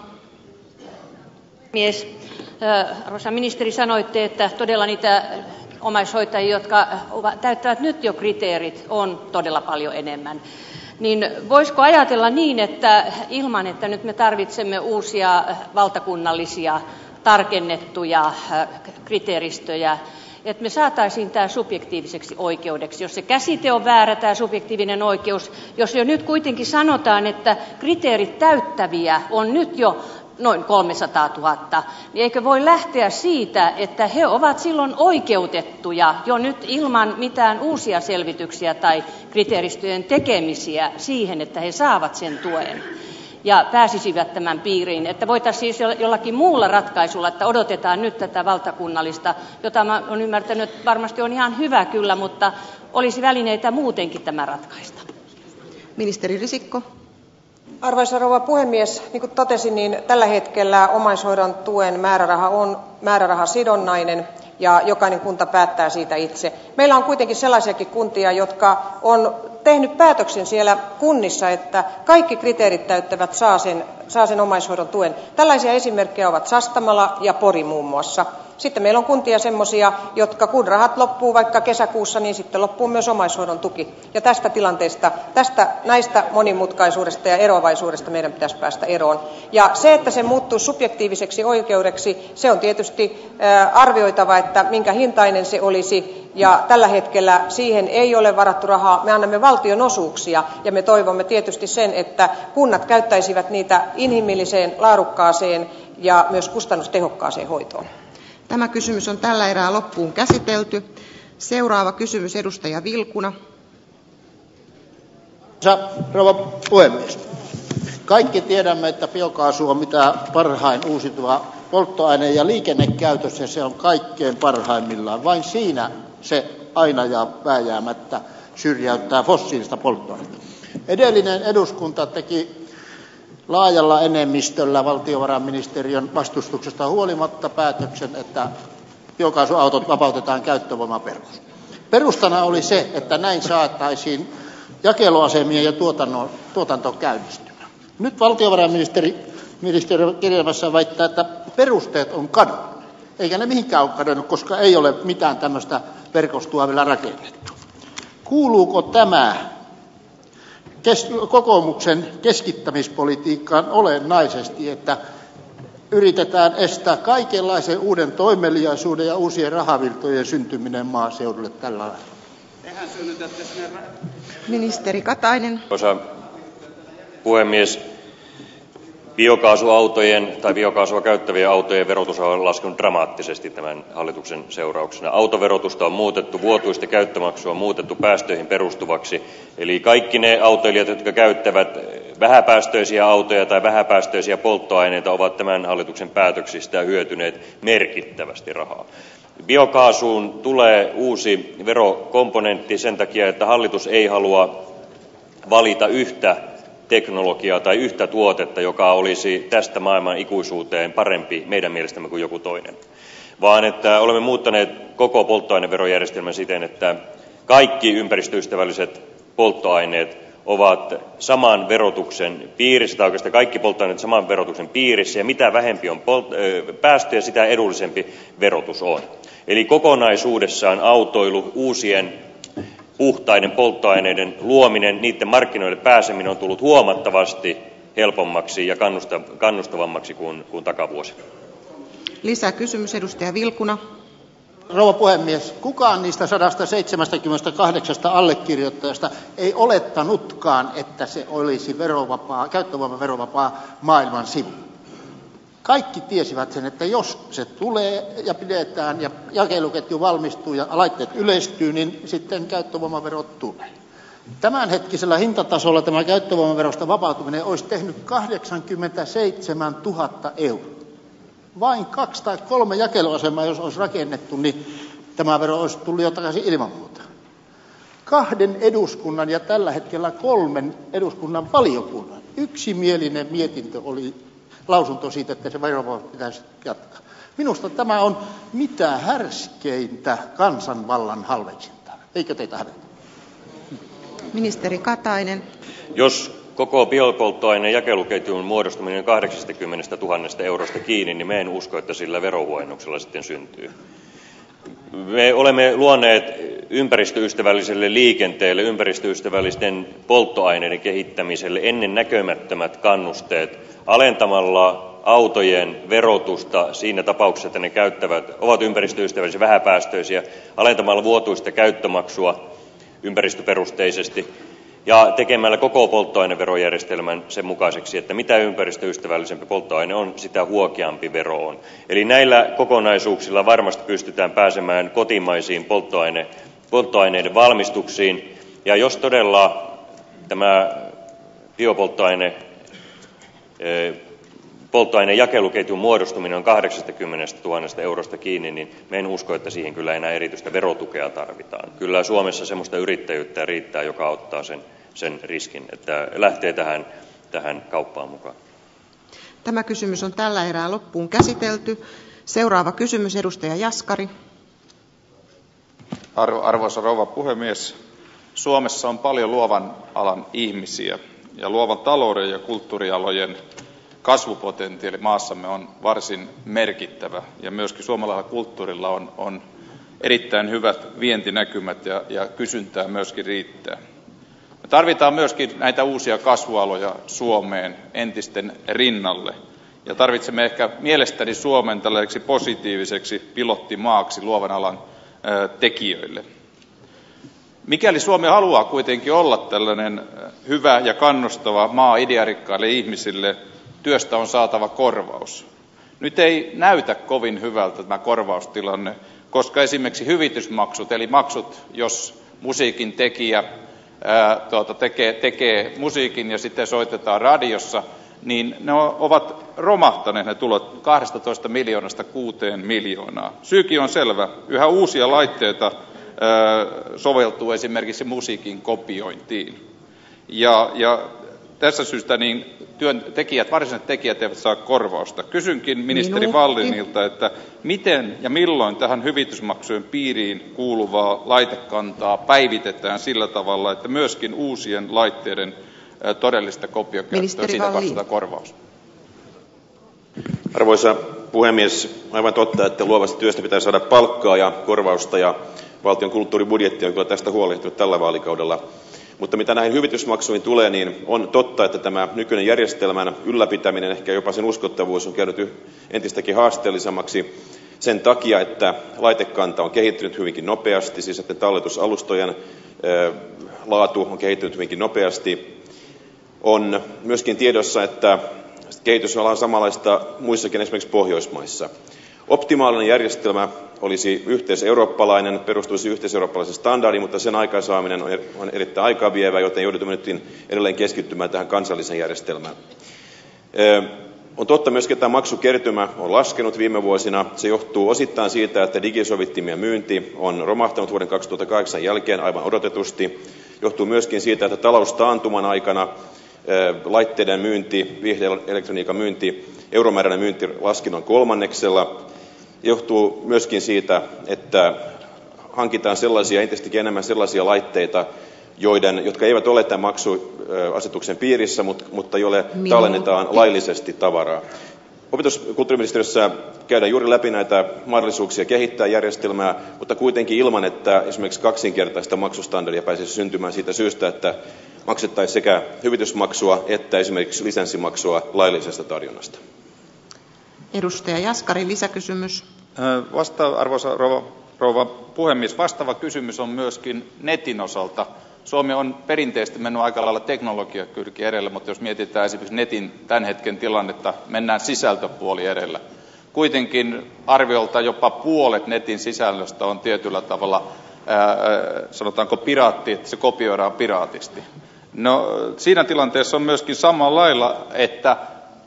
Mies. Arvoisa ministeri, sanoitte, että todella niitä omaishoitajia, jotka täyttävät nyt jo kriteerit, on todella paljon enemmän. Niin voisiko ajatella niin, että ilman, että nyt me tarvitsemme uusia valtakunnallisia tarkennettuja äh, kriteeristöjä, että me saataisiin tämä subjektiiviseksi oikeudeksi. Jos se käsite on väärä, tämä subjektiivinen oikeus, jos jo nyt kuitenkin sanotaan, että kriteerit täyttäviä on nyt jo noin 300 000, niin eikö voi lähteä siitä, että he ovat silloin oikeutettuja jo nyt ilman mitään uusia selvityksiä tai kriteeristöjen tekemisiä siihen, että he saavat sen tuen ja pääsisivät tämän piiriin. Että voitaisiin siis jollakin muulla ratkaisulla, että odotetaan nyt tätä valtakunnallista, jota mä olen ymmärtänyt, että varmasti on ihan hyvä kyllä, mutta olisi välineitä muutenkin tämä ratkaista. Niin kuin totesin niin tällä hetkellä omaishoidon tuen määräraha on määrärahasidonnainen ja jokainen kunta päättää siitä itse. meillä on kuitenkin sellaisiakin kuntia jotka ovat tehneet päätöksen siellä kunnissa että kaikki kriteerit täyttävät saavat sen omaishoidon tuen. tällaisia esimerkkejä ovat sastamala ja pori muun muassa sitten meillä on kuntia semmoisia jotka kun rahat loppuvat vaikka kesäkuussa niin sitten loppuu myös omaishoidon tuki. Ja tästä tilanteesta tästä näistä monimutkaisuudesta ja eroavaisuudesta meidän pitäisi päästä eroon. Ja se että se muuttuu subjektiiviseksi oikeudeksi se on tietysti arvioitava että minkä hintainen se olisi. Ja tällä hetkellä siihen ei ole varattu rahaa. Me annamme valtionosuuksia ja me toivomme tietysti sen että kunnat käyttäisivät niitä inhimilliseen laadukkaaseen ja myös kustannustehokkaaseen hoitoon tämä kysymys on tällä erää loppuun käsitelty. seuraava kysymys edustaja vilkuna. arvoisa rouva puhemies kaikki tiedämme että biokaasu on mitä parhain uusiutuva polttoaine ja liikennekäytössä se on kaikkein parhaimmillaan vain siinä se aina ja vääjäämättä syrjäyttää fossiilista polttoainetta. edellinen eduskunta teki laajalla enemmistöllä valtiovarainministeriön vastustuksesta huolimatta päätöksen että biokaasuautot vapautetaan käyttövoimaverosta. perustana oli se että näin saataisiin jakeluasemien ja tuotanto käynnistymään. nyt valtiovarainministeriö kirjelmässään väittää että perusteet ovat kadonneet eikä ne mihinkään ole kadonneet koska ei ole mitään tämmöistä verkostoa vielä rakennettu. Kokoomuksen keskittämispolitiikkaan olennaisesti että yritetään estää kaikenlaisen uuden toimeliaisuuden ja uusien rahavirtojen syntyminen maaseudulle tällä lailla. Ministeri Katainen. Arvoisa puhemies, biokaasuautojen tai biokaasua käyttävien autojen verotus on laskenut dramaattisesti tämän hallituksen seurauksena. autoverotusta on muutettu vuotuista käyttömaksua on muutettu päästöihin perustuvaksi eli kaikki ne autoilijat jotka käyttävät vähäpäästöisiä autoja tai vähäpäästöisiä polttoaineita ovat tämän hallituksen päätöksistä hyötyneet merkittävästi rahaa. biokaasuun tulee uusi verokomponentti sen takia että hallitus ei halua valita yhtä teknologiaa tai yhtä tuotetta joka olisi tästä maailman ikuisuuteen parempi meidän mielestämme kuin joku toinen vaan että olemme muuttaneet koko polttoaineverojärjestelmän siten että kaikki ympäristöystävälliset polttoaineet ovat saman verotuksen piirissä tai oikeastaan kaikki polttoaineet saman verotuksen piirissä ja mitä vähempi on päästöjä sitä edullisempi verotus on. eli kokonaisuudessaan autoilu uusien puhtaiden polttoaineiden luominen niiden markkinoille pääseminen on tullut huomattavasti helpommaksi ja kannustavammaksi kuin takavuosina. Lisäkysymys edustaja Vilkuna. Rouva puhemies, kukaan niistä 178 allekirjoittajasta ei olettanutkaan, että se olisi verovapaa, käyttövoimaverovapaa maailman sivu. Kaikki tiesivät sen, että jos se tulee ja pidetään ja jakeluketju valmistuu ja laitteet yleistyy, niin sitten käyttövoimavero tulee. Tämänhetkisellä hintatasolla tämä käyttövoimaverosta vapautuminen olisi tehnyt 87 000 euroa. Vain kaksi tai kolme jakeluasemaa, jos olisi rakennettu, niin tämä vero olisi tullut jo takaisin ilman muuta. Kahden eduskunnan ja tällä hetkellä kolmen eduskunnan valiokunnan yksimielinen mietintö oli lausunto siitä, että se verovapaus pitäisi jatkaa. Minusta tämä on mitä härskeintä kansanvallan halveksintaa. Eikö teitä hävetä? Ministeri Katainen. Jos koko biopolttoaineen jakeluketjun muodostuminen 80 000 eurosta kiinni, niin me en usko, että sillä verohuojennuksella sitten syntyy. Me olemme luoneet ympäristöystävälliselle liikenteelle, ympäristöystävällisten polttoaineiden kehittämiselle ennen näkömättömät kannusteet alentamalla autojen verotusta siinä tapauksessa, että ne ovat ympäristöystävällisiä, vähäpäästöisiä, alentamalla vuotuista käyttömaksua ympäristöperusteisesti ja tekemällä koko polttoaineverojärjestelmän sen mukaiseksi että mitä ympäristöystävällisempi polttoaine on sitä huokeampi vero on. eli näillä kokonaisuuksilla varmasti pystytään pääsemään kotimaisiin polttoaineiden valmistuksiin ja jos todella tämä biopolttoaine polttoaineen jakeluketjun muodostuminen on 80 000 eurosta kiinni niin minä en usko että siihen kyllä enää erityistä verotukea tarvitaan. kyllä suomessa semmoista yrittäjyyttä riittää joka ottaa sen sen riskin, että lähtee tähän, tähän kauppaan mukaan. Tämä kysymys on tällä erää loppuun käsitelty. Seuraava kysymys, edustaja Jaskari. Arvoisa rouva puhemies, Suomessa on paljon luovan alan ihmisiä ja luovan talouden ja kulttuurialojen kasvupotentiaali maassamme on varsin merkittävä ja myöskin suomalaisella kulttuurilla on, erittäin hyvät vientinäkymät ja, kysyntää myöskin riittää. Me tarvitaan myöskin näitä uusia kasvualoja Suomeen entisten rinnalle. Ja tarvitsemme ehkä mielestäni Suomen tällaiseksi positiiviseksi pilottimaaksi luovan alan tekijöille. Mikäli Suomi haluaa kuitenkin olla tällainen hyvä ja kannustava maa idearikkaille ihmisille, työstä on saatava korvaus. Nyt ei näytä kovin hyvältä tämä korvaustilanne, koska esimerkiksi hyvitysmaksut, eli maksut, jos musiikin tekijä tuota, tekee, musiikin ja sitten soitetaan radiossa, niin ne ovat romahtaneet ne tulot 12 miljoonasta kuuteen miljoonaa. Syykin on selvä. Yhä uusia laitteita soveltuu esimerkiksi musiikin kopiointiin. Tässä syystä niin työntekijät, varsinaiset tekijät eivät saa korvausta. Kysynkin ministeri Vallinilta, että miten ja milloin tähän hyvitysmaksujen piiriin kuuluvaa laitekantaa päivitetään sillä tavalla, että myöskin uusien laitteiden todellista kopiokäyttöä siitä katsotaan korvaus. Arvoisa puhemies, aivan totta, että luovasta työstä pitää saada palkkaa ja korvausta ja valtion kulttuuribudjetti on kyllä tästä huolehtinut tällä vaalikaudella mutta mitä näihin hyvitysmaksuihin tulee niin on totta että tämä nykyinen järjestelmän ylläpitäminen ehkä jopa sen uskottavuus on käynyt entistäkin haasteellisemmaksi sen takia, että laitekanta on kehittynyt hyvinkin nopeasti, siis että talletusalustojen laatu on kehittynyt hyvinkin nopeasti. On myöskin tiedossa, että kehitys on samanlaista muissakin esimerkiksi Pohjoismaissa. Optimaalinen järjestelmä olisi yhteiseurooppalainen, perustuisi yhteiseurooppalaisen standardiin, mutta sen aikaansaaminen on erittäin aikaa vievää, joten joudumme nyt edelleen keskittymään tähän kansalliseen järjestelmään. On totta myöskin, että tämä maksukertymä on laskenut viime vuosina. Se johtuu osittain siitä, että digisovittimien myynti on romahtanut vuoden 2008 jälkeen aivan odotetusti. Johtuu myöskin siitä, että taloustaantuman aikana laitteiden myynti, viihdeelektroniikan myynti, euromääräinen myynti laski noin kolmanneksella. Johtuu myöskin siitä, että hankitaan sellaisia, entistäkin enemmän sellaisia laitteita, joiden, jotka eivät ole tämän maksuasetuksen piirissä, mutta joille Minuutti. tallennetaan laillisesti tavaraa. Opetus- ja kulttuuriministeriössä käydään juuri läpi näitä mahdollisuuksia kehittää järjestelmää, mutta kuitenkin ilman, että esimerkiksi kaksinkertaista maksustandardia pääsisi syntymään siitä syystä, että maksettaisiin sekä hyvitysmaksua että esimerkiksi lisenssimaksua laillisesta tarjonnasta. Arvoisa rouva, puhemies, vastaava kysymys on myöskin netin osalta. Suomi on perinteisesti mennyt aika lailla teknologiakyrki edellä, mutta jos mietitään esimerkiksi netin tämän hetken tilannetta, mennään sisältöpuoli edellä. Kuitenkin arviolta jopa puolet netin sisällöstä on tietyllä tavalla, sanotaanko että se kopioidaan piraatisti. No siinä tilanteessa on myöskin samalla lailla, että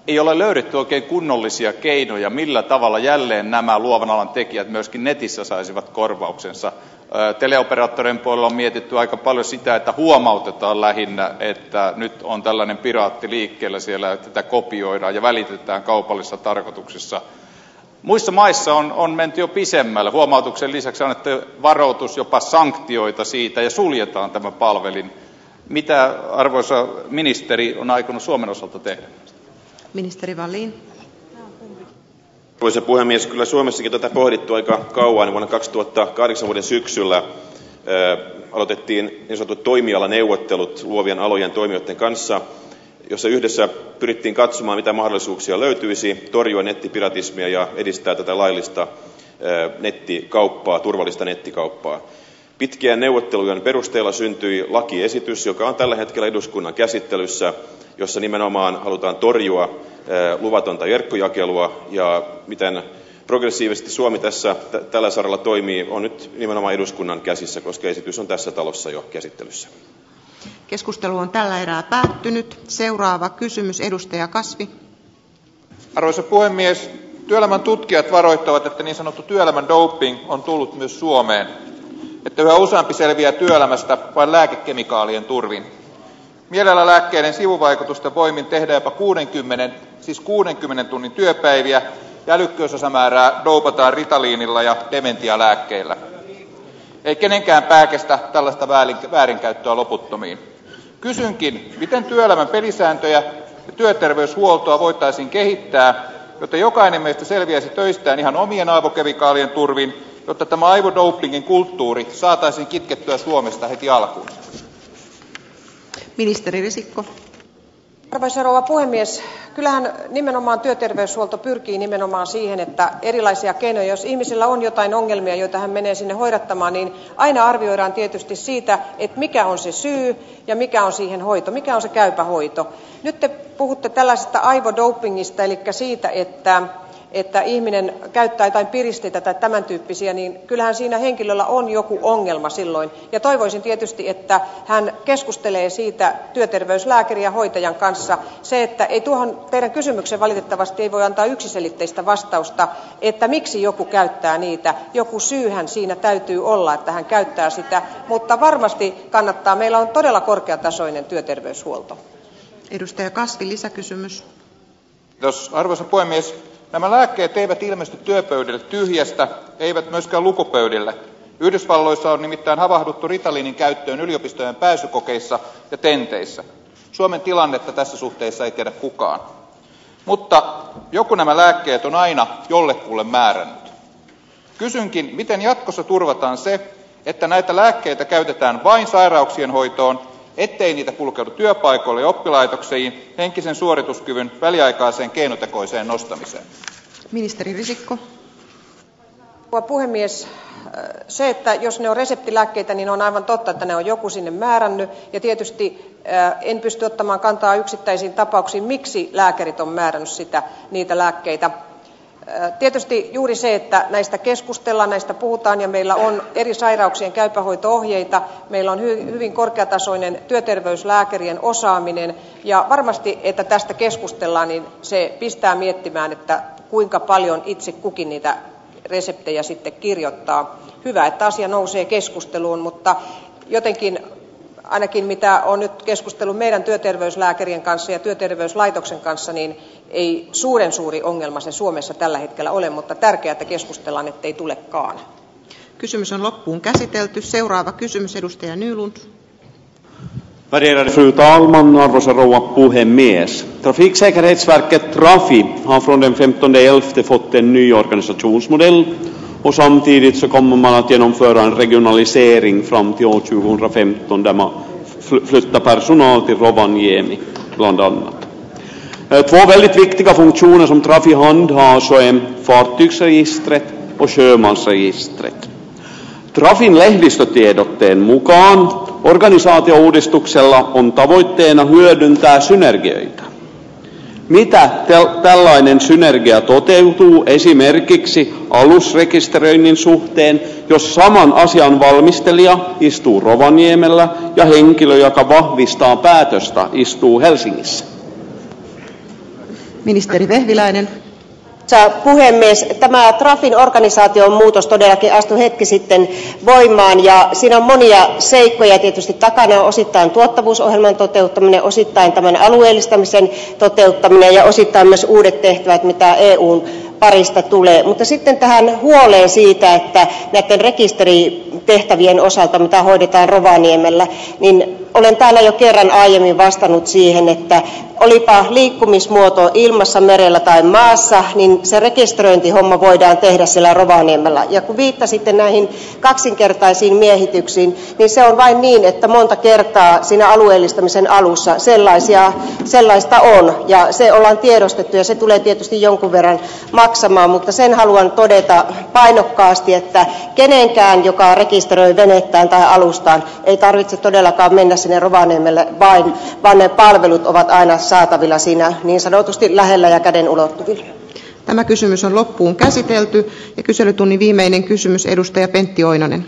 ei ole löydetty oikein kunnollisia keinoja, millä tavalla jälleen nämä luovan alan tekijät myöskin netissä saisivat korvauksensa. Teleoperaattorien puolella on mietitty aika paljon sitä, että huomautetaan lähinnä, että nyt on tällainen piraatti liikkeellä siellä, että tätä kopioidaan ja välitetään kaupallisessa tarkoituksessa. Muissa maissa on, on menty jo pisemmälle. Huomautuksen lisäksi annettu varoitus, jopa sanktioita siitä ja suljetaan tämä palvelin. Mitä arvoisa ministeri on aikonut Suomen osalta tehdä? Kyllä Suomessakin tätä pohdittu aika kauan. Vuonna 2008 vuoden syksyllä ää, aloitettiin niin sanotut toimialaneuvottelut luovien alojen toimijoiden kanssa, jossa yhdessä pyrittiin katsomaan, mitä mahdollisuuksia löytyisi, torjua nettipiratismia ja edistää tätä laillista ää, nettikauppaa, turvallista nettikauppaa. Pitkien neuvottelujen perusteella syntyi lakiesitys, joka on tällä hetkellä eduskunnan käsittelyssä, jossa nimenomaan halutaan torjua luvatonta verkkojakelua ja miten progressiivisesti Suomi tässä tällä saralla toimii, on nyt nimenomaan eduskunnan käsissä, koska esitys on tässä talossa jo käsittelyssä. Keskustelu on tällä erää päättynyt. Seuraava kysymys, edustaja Kasvi. Arvoisa puhemies, työelämän tutkijat varoittavat, että niin sanottu työelämän doping on tullut myös Suomeen. Että yhä useampi selviää työelämästä vain lääkekemikaalien turvin. Mielellä lääkkeiden sivuvaikutusten voimin tehdä jopa 60, siis 60 tunnin työpäiviä ja älykkyysosamäärää doupataan ritaliinilla ja dementialääkkeillä. Ei kenenkään pääkestä tällaista väärinkäyttöä loputtomiin. Kysynkin, miten työelämän pelisääntöjä ja työterveyshuoltoa voitaisiin kehittää, jotta jokainen meistä selviäisi töistään ihan omien aivokemikaalien turvin, jotta tämä aivodopingin kulttuuri saataisiin kitkettyä Suomesta heti alkuun. Ministeri Risikko. Arvoisa rouva puhemies, kyllähän nimenomaan työterveyshuolto pyrkii nimenomaan siihen, että erilaisia keinoja, jos ihmisillä on jotain ongelmia, joita hän menee sinne hoidattamaan, niin aina arvioidaan tietysti siitä, että mikä on se syy ja mikä on siihen hoito, mikä on se käypä hoito. Nyt te puhutte tällaisesta aivodopingista, eli siitä, että että ihminen käyttää jotain piristeitä tai tämän tyyppisiä, niin kyllähän siinä henkilöllä on joku ongelma silloin. Ja toivoisin tietysti, että hän keskustelee siitä työterveyslääkärin ja hoitajan kanssa. Se, että ei tuohon teidän kysymykseen valitettavasti ei voi antaa yksiselitteistä vastausta, että miksi joku käyttää niitä. Joku syyhän siinä täytyy olla, että hän käyttää sitä, mutta varmasti kannattaa. Meillä on todella korkeatasoinen työterveyshuolto. Edustaja Kasvi, lisäkysymys. Kiitos, arvoisa puhemies Nämä lääkkeet eivät ilmesty työpöydille tyhjästä, eivät myöskään lukupöydille. Yhdysvalloissa on nimittäin havahduttu Ritalinin käyttöön yliopistojen pääsykokeissa ja tenteissä. Suomen tilannetta tässä suhteessa ei tiedä kukaan. Mutta joku nämä lääkkeet on aina jollekulle määrännyt. Kysynkin, miten jatkossa turvataan se, että näitä lääkkeitä käytetään vain sairauksien hoitoon ettei niitä kulkeudu työpaikoille ja oppilaitoksiin henkisen suorituskyvyn väliaikaiseen keinotekoiseen nostamiseen? Ministeri Risikko. puhemies se että jos ne ovat reseptilääkkeitä niin on aivan totta että ne on joku sinne määrännyt ja tietysti en pysty ottamaan kantaa yksittäisiin tapauksiin miksi lääkärit ovat määränneet niitä lääkkeitä tietysti juuri se että näistä keskustellaan näistä puhutaan ja meillä on eri sairauksien käypä hoito ohjeita meillä on hyvin korkeatasoinen työterveyslääkärien osaaminen ja varmasti että tästä keskustellaan niin se pistää miettimään kuinka paljon itse kukin niitä reseptejä sitten kirjoittaa. hyvä että asia nousee keskusteluun mutta jotenkin ainakin mitä olen nyt keskustellut meidän työterveyslääkärien kanssa ja työterveyslaitoksen kanssa niin ei suuren suuri ongelma se suomessa tällä hetkellä ole mutta tärkeää että keskustellaan ettei tulekaan. kysymys on loppuun käsitelty. seuraava kysymys edustaja nylund. Värderade fru talman, arvoisa rouva puhemies. Trafiksäkerhetsverket Trafi har från den 15.11 fått en ny organisationsmodell och samtidigt så kommer man att genomföra en regionalisering fram till år 2015 där man flyttar personal till Rovaniemi bland annat. Eh, två väldigt viktiga funktioner som Trafi handhar så är fartygsregistret och sjömansregistret. Trafin lehdistötiedotteen mukaan organisaatiouudistuksella on tavoitteena hyödyntää synergioita. Mitä tällainen synergia toteutuu esimerkiksi alusrekisteröinnin suhteen, jos saman asian valmistelija istuu Rovaniemellä ja henkilö, joka vahvistaa päätöstä, istuu Helsingissä? Ministeri Vehviläinen arvoisa puhemies tämä trafin organisaation muutos todellakin astui hetki sitten voimaan ja siinä on monia seikkoja. Tietysti takana osittain tuottavuusohjelman toteuttaminen osittain tämän alueellistamisen toteuttaminen ja osittain myös uudet tehtävät mitä eun parista tulee. Mutta sitten tähän huoleen siitä että näiden rekisteritehtävien osalta mitä hoidetaan rovaniemellä niin olen täällä jo kerran aiemmin vastannut siihen että olipa liikkumismuoto ilmassa merellä tai maassa niin se rekisteröintihomma voidaan tehdä siellä rovaniemellä. Ja kun viittasitte näihin kaksinkertaisiin miehityksiin niin se on vain niin että monta kertaa siinä alueellistamisen alussa sellaista on. Ja se ollaan tiedostettu ja se tulee tietysti jonkun verran maksamaan mutta sen haluan todeta painokkaasti että kenenkään joka rekisteröi venettään tai alustaan ei tarvitse todellakaan mennä sinne rovaniemelle vain vaan ne palvelut ovat aina saatavilla siinä niin sanotusti lähellä ja käden ulottuvilla. Tämä kysymys on loppuun käsitelty ja kyselytunnin viimeinen kysymys edustaja Pentti Oinonen.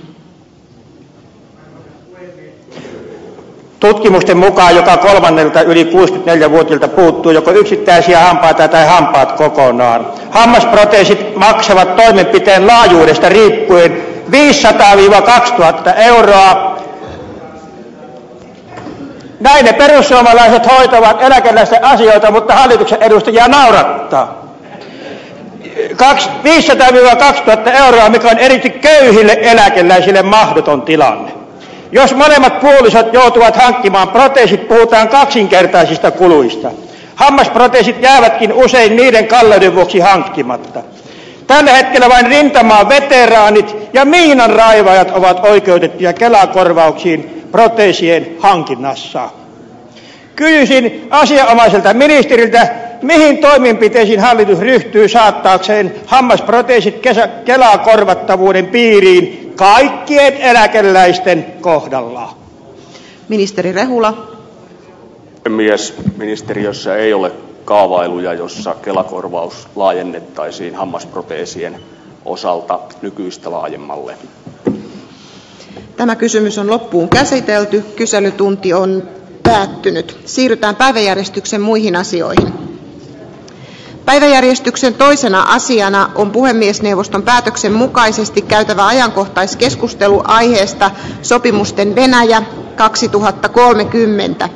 Tutkimusten mukaan joka kolmannelta yli 64-vuotiailta puuttuu joko yksittäisiä hampaita tai hampaat kokonaan. Hammasproteesit maksavat toimenpiteen laajuudesta riippuen 500-2000 euroa näin ne perussuomalaiset hoitavat eläkeläisten asioita, mutta hallituksen edustajia naurattaa. 500-2000 euroa, mikä on erityisesti köyhille eläkeläisille mahdoton tilanne. Jos molemmat puolisot joutuvat hankkimaan proteesit, puhutaan kaksinkertaisista kuluista. Hammasproteesit jäävätkin usein niiden kalleuden vuoksi hankkimatta. Tällä hetkellä vain rintamaan veteraanit ja miinanraivajat ovat oikeutettuja kelakorvauksiin proteesien hankinnassa. Kysyisin asianomaiselta ministeriltä, mihin toimenpiteisiin hallitus ryhtyy saattaakseen hammasproteesit kelakorvattavuuden piiriin kaikkien eläkeläisten kohdalla? Ministeri Rehula. Mies, ministeriössä ei ole kaavailuja, jossa kelakorvaus laajennettaisiin hammasproteesien osalta nykyistä laajemmalle. Tämä kysymys on loppuun käsitelty. Kyselytunti on päättynyt. Siirrytään päiväjärjestyksen muihin asioihin. Päiväjärjestyksen toisena asiana on puhemiesneuvoston päätöksen mukaisesti käytävä ajankohtaiskeskustelu aiheesta sopimusten Venäjä 2030.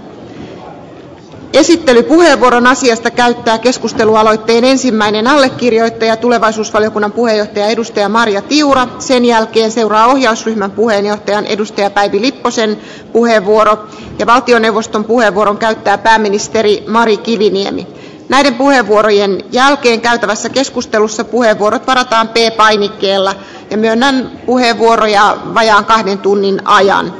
Esittelypuheenvuoron asiasta käyttää keskustelualoitteen ensimmäinen allekirjoittaja, tulevaisuusvaliokunnan puheenjohtaja edustaja Marja Tiura. Sen jälkeen seuraa ohjausryhmän puheenjohtajan edustaja Päivi Lipposen puheenvuoro ja valtioneuvoston puheenvuoron käyttää pääministeri Mari Kiviniemi. Näiden puheenvuorojen jälkeen käytävässä keskustelussa puheenvuorot varataan P-painikkeella ja myönnän puheenvuoroja vajaan kahden tunnin ajan.